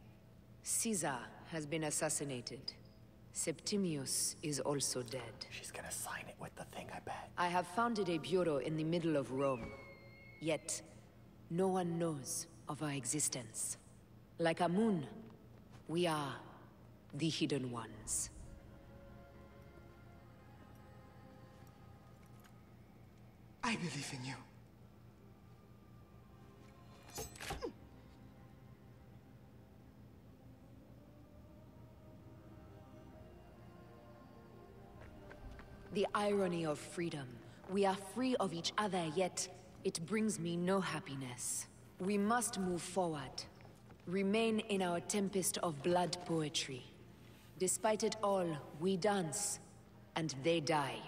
Caesar has been assassinated. Septimius is also dead. She's gonna sign it with the thing, I bet. I have founded a bureau in the middle of Rome. Yet, no one knows of our existence. Like Amun, we are the Hidden Ones. I believe in you. The irony of freedom. We are free of each other, yet it brings me no happiness. We must move forward. Remain in our tempest of blood poetry. Despite it all, we dance, and they die.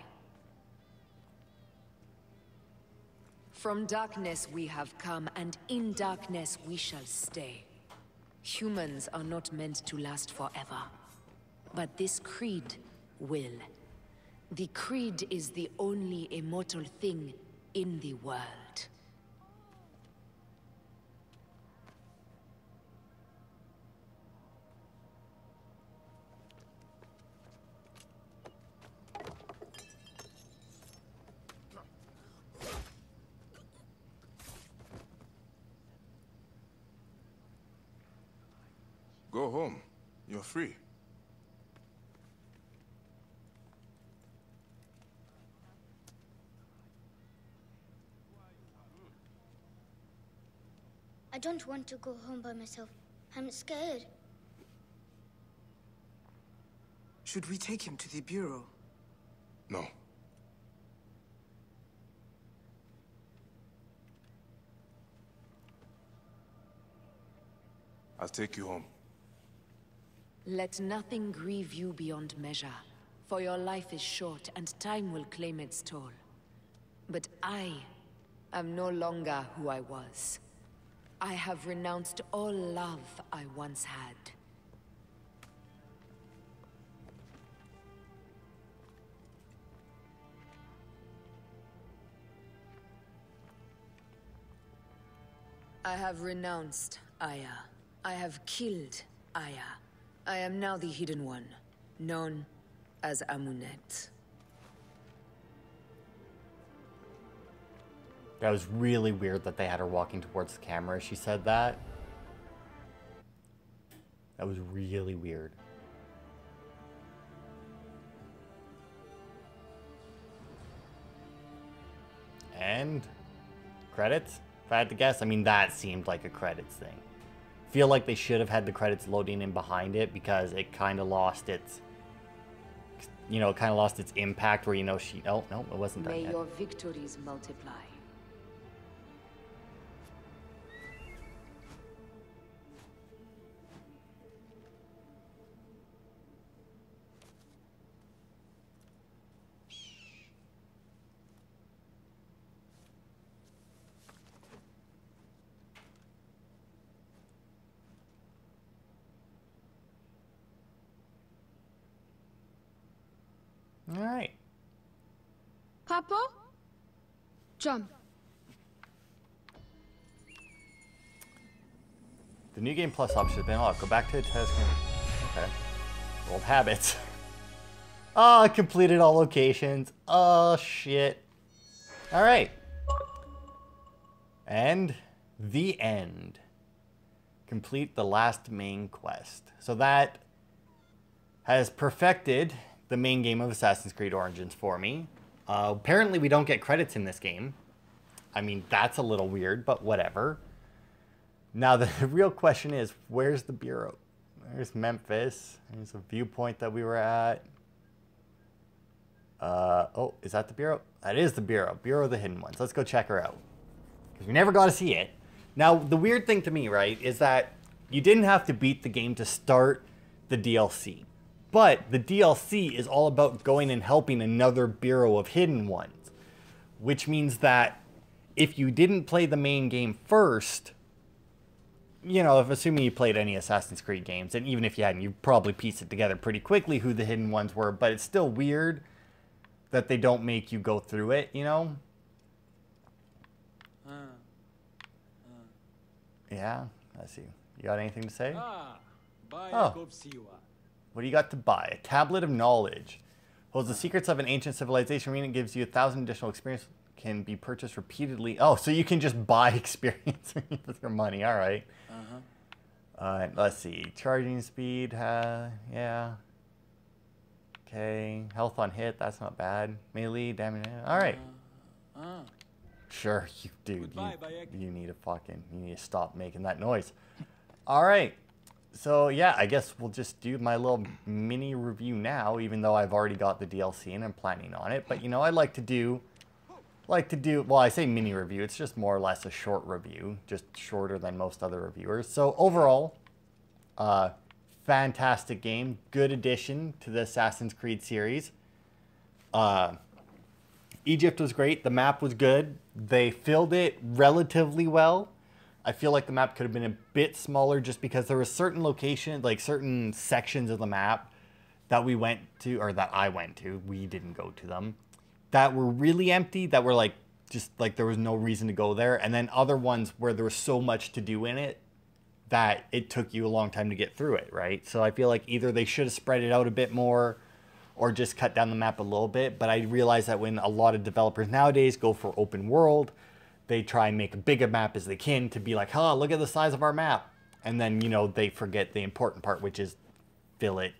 From darkness we have come, and in darkness we shall stay. Humans are not meant to last forever. But this creed will. The creed is the only immortal thing in the world. Go home. You're free. I don't want to go home by myself. I'm scared. Should we take him to the Bureau? No. I'll take you home. Let nothing grieve you beyond measure, for your life is short and time will claim its toll. But I am no longer who I was. I have renounced all love I once had. I have renounced Aya. I have killed Aya. I am now the Hidden One, known as Amunet. That was really weird that they had her walking towards the camera she said that. That was really weird. And credits? If I had to guess, I mean that seemed like a credits thing. Feel like they should have had the credits loading in behind it because it kind of lost its you know, it kind of lost its impact where you know she oh no, it wasn't done yet. May your victories multiply. Papa? Jump. The new game plus option has been unlocked. Go back to the test screen. Okay. Old habits. I [LAUGHS] ah, completed all locations. Oh, shit. All right. And the end. Complete the last main quest. So that has perfected the main game of Assassin's Creed Origins for me. Uh, apparently, we don't get credits in this game. I mean, that's a little weird, but whatever. Now, the [LAUGHS] real question is, where's the Bureau? There's Memphis. There's a viewpoint that we were at. Uh, oh, is that the Bureau? That is the Bureau. Bureau of the Hidden Ones. Let's go check her out. Because we never got to see it. Now, the weird thing to me, right, is that you didn't have to beat the game to start the DLC. But the DLC is all about going and helping another Bureau of Hidden Ones. Which means that if you didn't play the main game first, you know, if assuming you played any Assassin's Creed games, and even if you hadn't, you probably pieced it together pretty quickly who the hidden ones were, but it's still weird that they don't make you go through it, you know? Yeah, let's see. You got anything to say? Ah, Oh. What do you got to buy? A tablet of knowledge. Holds the secrets of an ancient civilization. Reading it gives you a thousand additional experience. Can be purchased repeatedly. Oh, so you can just [LAUGHS] buy experience [LAUGHS] with your money. All right. Uh-huh. Uh, let's see. Charging speed. Uh, yeah. Okay. Health on hit. That's not bad. Melee damage. All right. Ah. Sure, you dude. Goodbye, You, you need to fucking. You need to stop making that noise. All right. So yeah, I guess we'll just do my little mini review now, even though I've already got the DLC and I'm planning on it. But you know, I like to do, like to do. Well, I say mini review. It's just more or less a short review, just shorter than most other reviewers. So overall, uh, fantastic game, good addition to the Assassin's Creed series. Uh, Egypt was great. The map was good. They filled it relatively well. I feel like the map could have been a bit smaller just because there were certain locations, like certain sections of the map that we went to, or that I went to, we didn't go to them, that were really empty, that were like, just like there was no reason to go there. And then other ones where there was so much to do in it that it took you a long time to get through it, right? So I feel like either they should have spread it out a bit more or just cut down the map a little bit. But I realize that when a lot of developers nowadays go for open world, they try and make a bigger map as they can to be like, huh, look at the size of our map. And then, you know, they forget the important part, which is fill it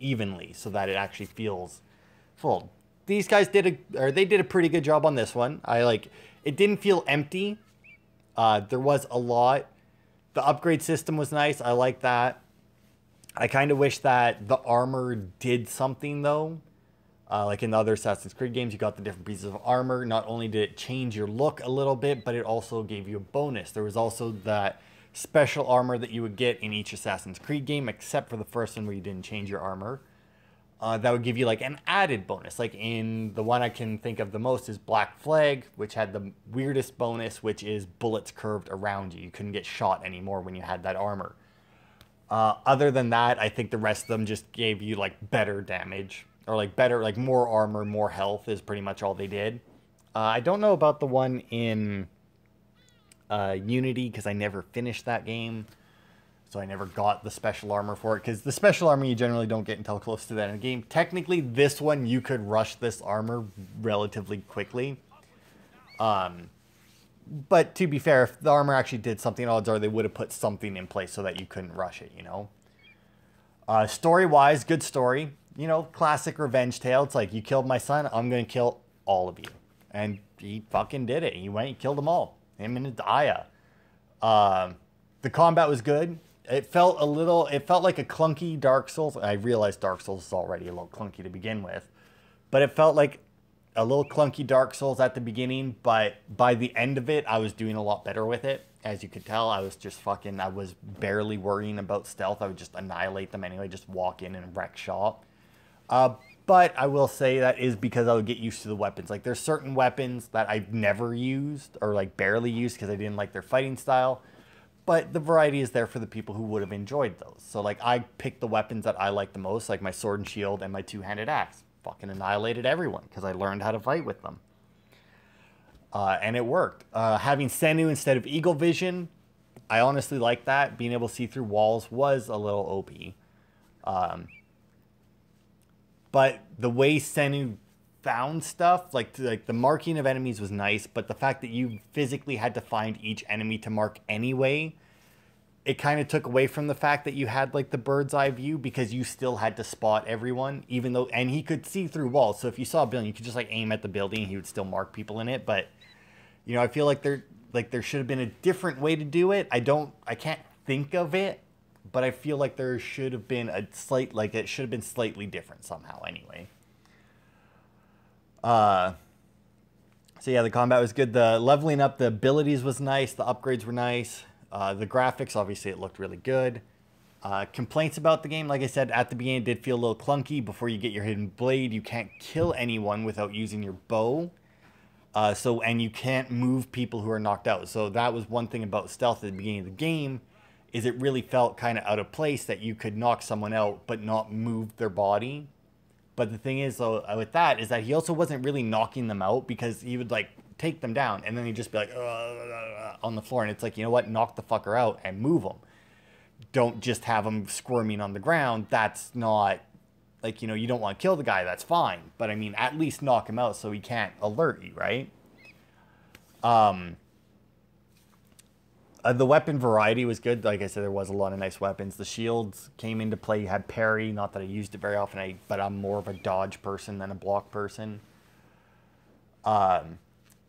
evenly so that it actually feels full. These guys did a, or they did a pretty good job on this one. I like, it didn't feel empty. Uh, there was a lot. The upgrade system was nice. I like that. I kind of wish that the armor did something though. Uh, like in the other Assassin's Creed games, you got the different pieces of armor. Not only did it change your look a little bit, but it also gave you a bonus. There was also that special armor that you would get in each Assassin's Creed game, except for the first one where you didn't change your armor. Uh, that would give you like an added bonus. Like in the one I can think of the most is Black Flag, which had the weirdest bonus, which is bullets curved around you. You couldn't get shot anymore when you had that armor. Uh, other than that, I think the rest of them just gave you like better damage or like better, like more armor, more health is pretty much all they did. Uh, I don't know about the one in uh, Unity because I never finished that game. So I never got the special armor for it because the special armor you generally don't get until close to that in a game. Technically, this one you could rush this armor relatively quickly. Um, but to be fair, if the armor actually did something, odds are they would have put something in place so that you couldn't rush it, you know? Uh, story wise, good story. You know, classic revenge tale. It's like, you killed my son, I'm going to kill all of you. And he fucking did it. He went, and killed them all. Him and Aya. Um, the combat was good. It felt a little, it felt like a clunky Dark Souls. I realized Dark Souls is already a little clunky to begin with. But it felt like a little clunky Dark Souls at the beginning, but by the end of it, I was doing a lot better with it. As you could tell, I was just fucking, I was barely worrying about stealth. I would just annihilate them anyway, just walk in and wreck shop. Uh, but I will say that is because I would get used to the weapons. Like there's certain weapons that I've never used or like barely used because I didn't like their fighting style. But the variety is there for the people who would have enjoyed those. So like I picked the weapons that I like the most, like my sword and shield and my two-handed axe fucking annihilated everyone because I learned how to fight with them. Uh, and it worked. Uh, having Senu instead of Eagle Vision, I honestly like that. Being able to see through walls was a little OP. Um, but the way Senu found stuff, like like the marking of enemies was nice, but the fact that you physically had to find each enemy to mark anyway, it kind of took away from the fact that you had like the bird's eye view because you still had to spot everyone, even though and he could see through walls. So if you saw a building, you could just like aim at the building, and he would still mark people in it. But you know, I feel like there like there should have been a different way to do it. I don't, I can't think of it, but I feel like there should have been a slight like it should have been slightly different somehow. Anyway. Uh, so yeah, the combat was good. The leveling up the abilities was nice. The upgrades were nice. Uh, the graphics, obviously, it looked really good. Uh, complaints about the game, like I said at the beginning, did feel a little clunky. Before you get your hidden blade, you can't kill anyone without using your bow. Uh, so and you can't move people who are knocked out. So that was one thing about stealth at the beginning of the game, is it really felt kind of out of place that you could knock someone out but not move their body. But the thing is, though, uh, with that is that he also wasn't really knocking them out because he would like take them down and then he'd just be like on the floor, and it's like you know what, knock the fucker out and move them. Don't just have them squirming on the ground. That's not like you know you don't want to kill the guy. That's fine, but I mean at least knock him out so he can't alert you, right? Um. Uh, the weapon variety was good. Like I said, there was a lot of nice weapons. The shields came into play. You had parry. Not that I used it very often, I, but I'm more of a dodge person than a block person. Um,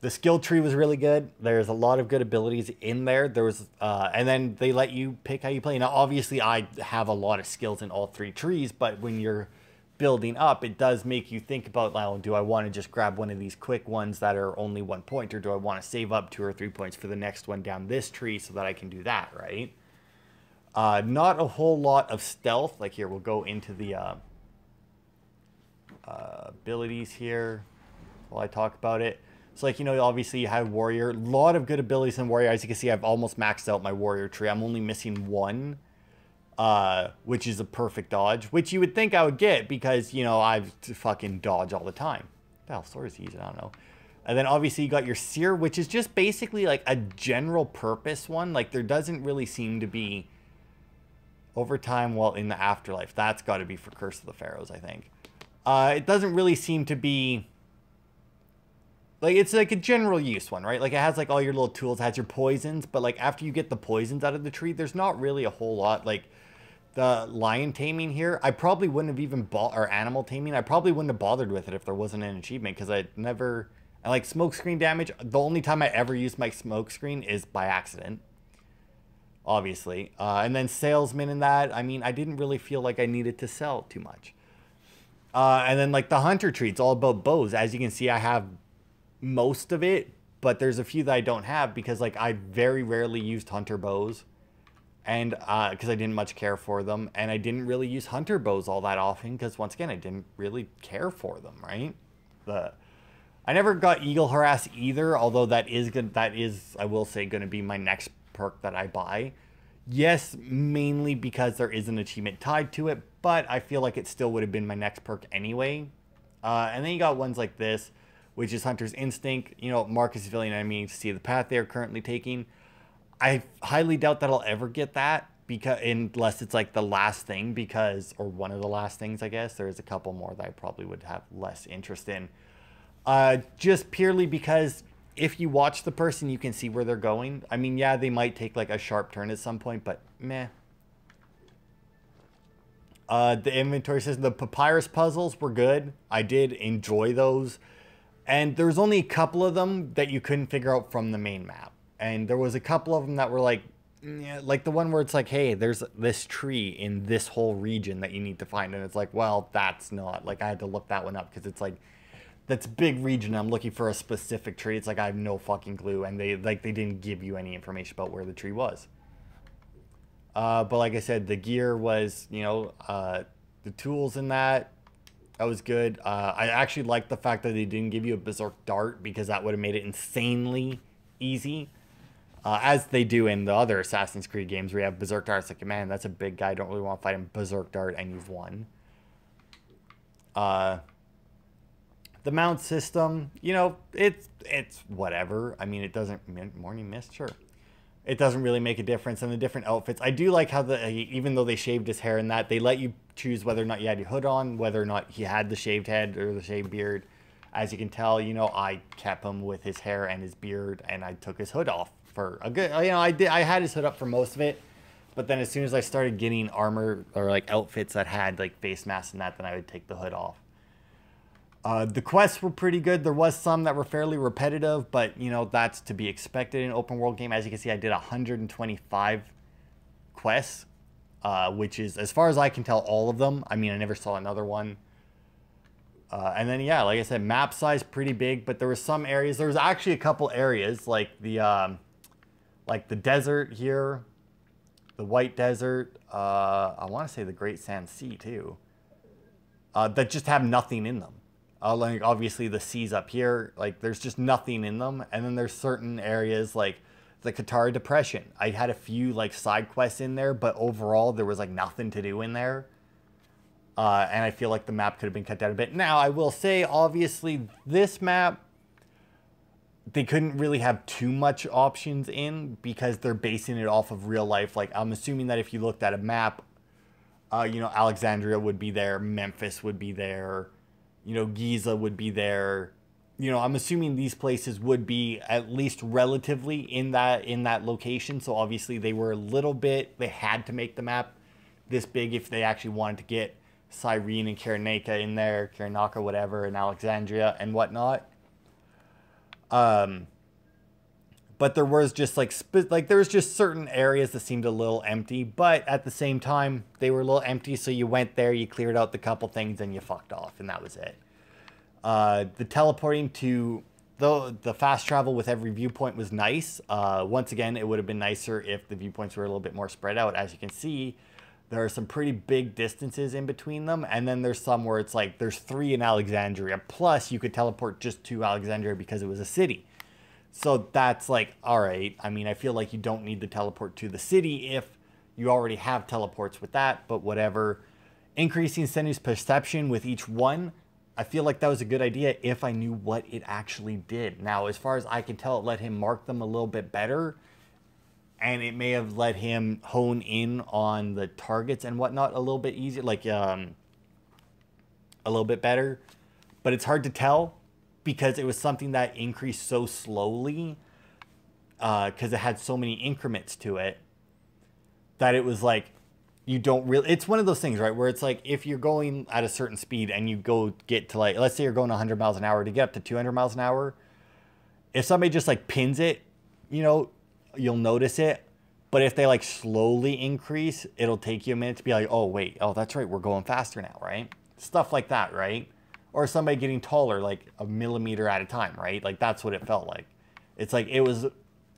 the skill tree was really good. There's a lot of good abilities in there. There was, uh, and then they let you pick how you play. Now, obviously, I have a lot of skills in all three trees, but when you're building up, it does make you think about, well, do I want to just grab one of these quick ones that are only one point, or do I want to save up two or three points for the next one down this tree so that I can do that, right? Uh, not a whole lot of stealth. Like here, we'll go into the uh, uh, abilities here while I talk about it. So like, you know, obviously you have warrior, a lot of good abilities in warrior. As you can see, I've almost maxed out my warrior tree. I'm only missing one uh, which is a perfect dodge, which you would think I would get because, you know, I fucking dodge all the time. What the hell, sword is easy, I don't know. And then obviously you got your seer, which is just basically like a general purpose one. Like there doesn't really seem to be over time while in the afterlife. That's got to be for Curse of the Pharaohs, I think. Uh, it doesn't really seem to be like it's like a general use one, right? Like it has like all your little tools, it has your poisons, but like after you get the poisons out of the tree, there's not really a whole lot like the lion taming here, I probably wouldn't have even bought, or animal taming, I probably wouldn't have bothered with it if there wasn't an achievement, because I never, I like smoke screen damage, the only time I ever use my smoke screen is by accident, obviously. Uh, and then salesman in that, I mean, I didn't really feel like I needed to sell too much. Uh, and then like the hunter treats, all about bows. As you can see, I have most of it, but there's a few that I don't have because like I very rarely used hunter bows and because uh, I didn't much care for them, and I didn't really use hunter bows all that often because once again I didn't really care for them. Right? The I never got eagle harass either, although that is good. That is I will say going to be my next perk that I buy. Yes, mainly because there is an achievement tied to it, but I feel like it still would have been my next perk anyway. Uh, and then you got ones like this, which is Hunter's Instinct. You know, Marcus civilian enemy to see the path they are currently taking. I highly doubt that I'll ever get that because unless it's like the last thing because or one of the last things I guess there's a couple more that I probably would have less interest in. Uh, just purely because if you watch the person, you can see where they're going. I mean, yeah, they might take like a sharp turn at some point, but meh. Uh, the inventory system, the papyrus puzzles were good. I did enjoy those. And there's only a couple of them that you couldn't figure out from the main map and there was a couple of them that were like yeah, like the one where it's like hey there's this tree in this whole region that you need to find. And it's like well that's not like i had to look that one up because it's like that's big region. I'm looking for a specific tree. It's like i have no fucking clue. And they like they didn't give you any information about where the tree was. Uh, but like i said the gear was you know uh, the tools in that that was good. Uh, i actually liked the fact that they didn't give you a berserk dart because that would have made it insanely easy uh, as they do in the other Assassin's Creed games where you have Berserk Dart. It's like, man, that's a big guy. I don't really want to fight him Berserk Dart, and you've won. Uh, The mount system, you know, it's it's whatever. I mean, it doesn't morning mist, sure. It doesn't really make a difference. And the different outfits, I do like how the even though they shaved his hair and that, they let you choose whether or not you had your hood on, whether or not he had the shaved head or the shaved beard. As you can tell, you know, I kept him with his hair and his beard, and I took his hood off for a good. You know, I did. I had his hood up for most of it, but then as soon as I started getting armor or like outfits that had like face masks and that, then I would take the hood off. Uh, the quests were pretty good. There was some that were fairly repetitive, but you know that's to be expected in an open world game. As you can see, I did 125 quests, uh, which is, as far as I can tell, all of them. I mean, I never saw another one. Uh, and then yeah, like I said, map size pretty big, but there were some areas. There was actually a couple areas like the um, like the desert here, the White Desert. Uh, I want to say the Great Sand Sea too. Uh, that just have nothing in them. Uh, like obviously the seas up here, like there's just nothing in them. And then there's certain areas like the Qattara Depression. I had a few like side quests in there, but overall there was like nothing to do in there. Uh, and I feel like the map could have been cut down a bit. Now I will say, obviously, this map they couldn't really have too much options in because they're basing it off of real life. Like I'm assuming that if you looked at a map, uh, you know, Alexandria would be there, Memphis would be there, you know, Giza would be there. You know, I'm assuming these places would be at least relatively in that in that location. So obviously they were a little bit they had to make the map this big if they actually wanted to get Cyrene and Cyrenaica in there, Cyrenaica, whatever, and Alexandria and whatnot. Um, but there was just like like there was just certain areas that seemed a little empty, but at the same time they were a little empty. So you went there, you cleared out the couple things, and you fucked off, and that was it. Uh, the teleporting to the the fast travel with every viewpoint was nice. Uh, once again, it would have been nicer if the viewpoints were a little bit more spread out. As you can see, there are some pretty big distances in between them, and then there's some where it's like there's three in Alexandria. Plus, you could teleport just to Alexandria because it was a city. So that's like, all right. I mean, I feel like you don't need to teleport to the city if you already have teleports with that, but whatever. Increasing Senu's perception with each one, I feel like that was a good idea if I knew what it actually did. Now, as far as I can tell, it let him mark them a little bit better and it may have let him hone in on the targets and whatnot a little bit easier, like um, a little bit better. But it's hard to tell because it was something that increased so slowly because uh, it had so many increments to it that it was like you don't really it's one of those things right where it's like if you're going at a certain speed and you go get to like let's say you're going 100 miles an hour to get up to 200 miles an hour if somebody just like pins it you know you'll notice it. But if they like slowly increase, it'll take you a minute to be like, oh, wait, oh, that's right, we're going faster now, right? Stuff like that, right? Or somebody getting taller like a millimeter at a time, right? Like that's what it felt like. It's like it was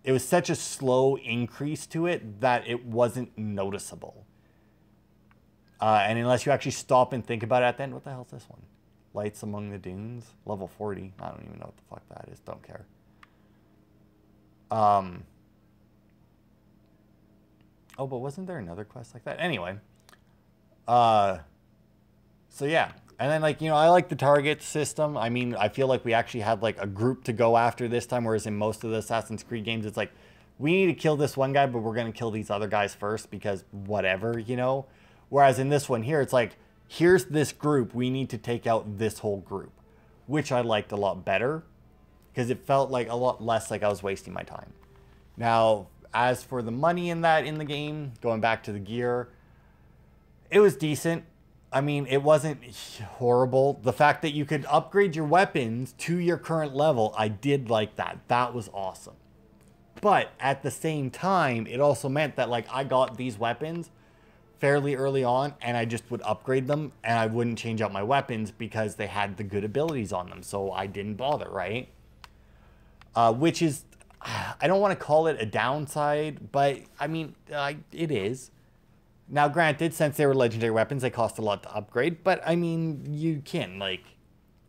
it was such a slow increase to it that it wasn't noticeable. Uh, and unless you actually stop and think about it at the end, what the hell's this one? Lights Among the Dunes, level 40. I don't even know what the fuck that is. Don't care. Um, Oh, but wasn't there another quest like that? Anyway. Uh so yeah. And then like, you know, I like the target system. I mean, I feel like we actually had like a group to go after this time, whereas in most of the Assassin's Creed games, it's like, we need to kill this one guy, but we're gonna kill these other guys first because whatever, you know? Whereas in this one here, it's like, here's this group, we need to take out this whole group. Which I liked a lot better. Because it felt like a lot less like I was wasting my time. Now, as for the money in that in the game, going back to the gear, it was decent. I mean, it wasn't horrible. The fact that you could upgrade your weapons to your current level, I did like that. That was awesome. But at the same time, it also meant that like I got these weapons fairly early on and I just would upgrade them and I wouldn't change out my weapons because they had the good abilities on them. So I didn't bother, right? Uh, which is I don't want to call it a downside, but I mean, uh, it is. Now, granted, since they were legendary weapons, they cost a lot to upgrade, but I mean, you can, like,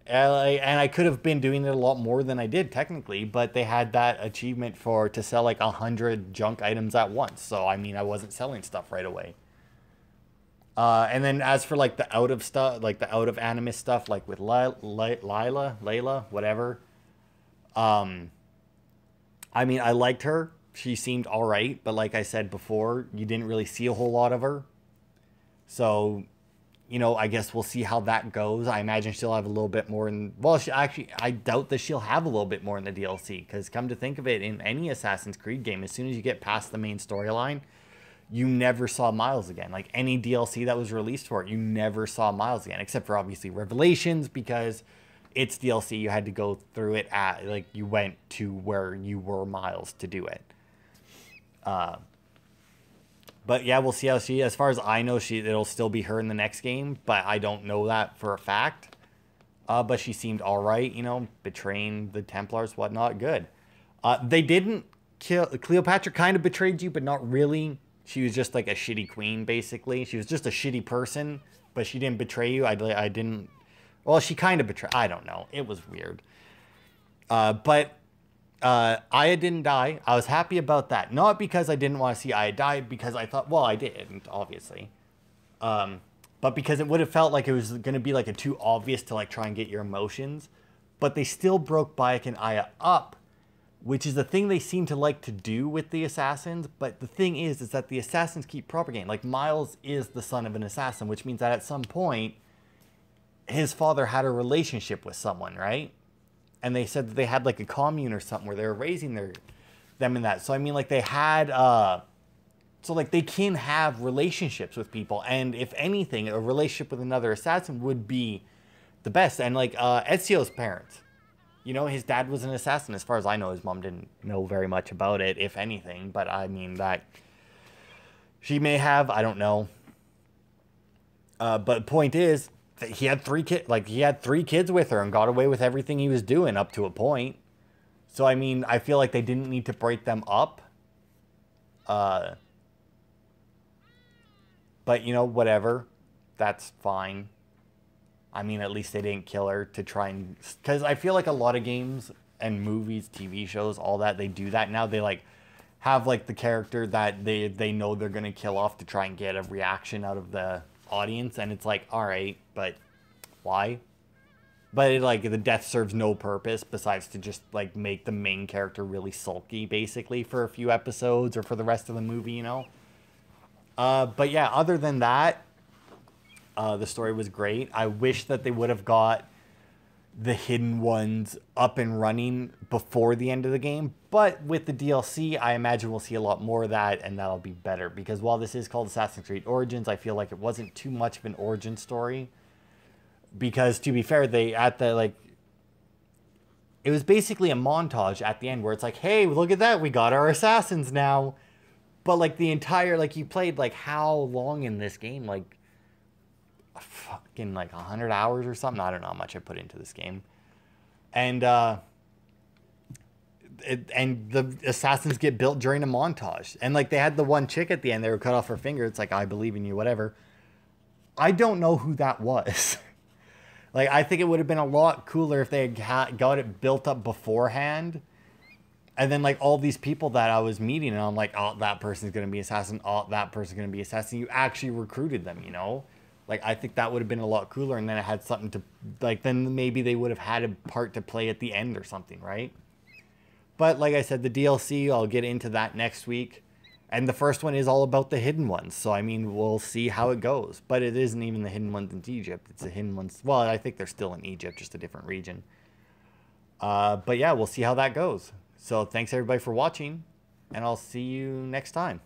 and I could have been doing it a lot more than I did technically, but they had that achievement for to sell like a hundred junk items at once. So I mean, I wasn't selling stuff right away. Uh, and then as for like the out of stuff, like the out of animus stuff, like with Lila, Lila, Layla, whatever. Um, I mean, I liked her. She seemed all right, but like I said before, you didn't really see a whole lot of her. So, you know, I guess we'll see how that goes. I imagine she'll have a little bit more in. Well, she actually, I doubt that she'll have a little bit more in the DLC because come to think of it, in any Assassin's Creed game, as soon as you get past the main storyline, you never saw Miles again. Like any DLC that was released for it, you never saw Miles again, except for obviously Revelations because it's DLC. You had to go through it at like you went to where you were Miles to do it. Uh, but yeah, we'll see how she. As far as I know, she it'll still be her in the next game, but I don't know that for a fact. Uh, but she seemed all right, you know, betraying the Templars, whatnot. Good. Uh, they didn't kill Cleopatra. Kind of betrayed you, but not really. She was just like a shitty queen, basically. She was just a shitty person, but she didn't betray you. I, I didn't. Well, she kind of betrayed. I don't know. It was weird. Uh, but uh, Aya didn't die. I was happy about that. Not because I didn't want to see Aya die, because I thought, well, I didn't, obviously. Um, but because it would have felt like it was going to be like a too obvious to like try and get your emotions. But they still broke Bayek and Aya up which is the thing they seem to like to do with the assassins. But the thing is, is that the assassins keep propagating. Like Miles is the son of an assassin, which means that at some point, his father had a relationship with someone, right? And they said that they had like a commune or something where they were raising their them in that. So I mean, like they had, uh, so like they can have relationships with people, and if anything, a relationship with another assassin would be the best. And like uh, Ezio's parents you know, his dad was an assassin. As far as I know, his mom didn't know very much about it, if anything. But I mean, that she may have. I don't know. Uh, but point is, he had three kids. Like he had three kids with her and got away with everything he was doing up to a point. So I mean, I feel like they didn't need to break them up. Uh, but you know, whatever. That's fine. I mean, at least they didn't kill her to try and because I feel like a lot of games and movies, TV shows, all that they do that now. They like have like the character that they they know they're gonna kill off to try and get a reaction out of the audience, and it's like, all right, but why? But it, like the death serves no purpose besides to just like make the main character really sulky, basically, for a few episodes or for the rest of the movie, you know. Uh, but yeah, other than that, uh, the story was great. I wish that they would have got the hidden ones up and running before the end of the game. But with the DLC, I imagine we'll see a lot more of that, and that'll be better. Because while this is called Assassin's Creed Origins, I feel like it wasn't too much of an origin story. Because to be fair, they at the like it was basically a montage at the end where it's like, hey, look at that, we got our assassins now. But like the entire like you played like how long in this game? Like fucking like 100 hours or something. I don't know how much I put into this game. And uh it, and the assassins get built during a montage. And like they had the one chick at the end, they were cut off her finger. It's like I believe in you, whatever. I don't know who that was. [LAUGHS] like I think it would have been a lot cooler if they had got it built up beforehand. And then like all these people that I was meeting, and I'm like, oh, that person's gonna be assassin. Oh, that person's gonna be assassin. You actually recruited them, you know. Like I think that would have been a lot cooler, and then it had something to like. Then maybe they would have had a part to play at the end or something, right? But like I said, the DLC, I'll get into that next week. And the first one is all about the hidden ones. So, I mean, we'll see how it goes. But it isn't even the hidden ones in Egypt. It's the hidden ones. Well, I think they're still in Egypt, just a different region. Uh, but yeah, we'll see how that goes. So, thanks everybody for watching. And I'll see you next time.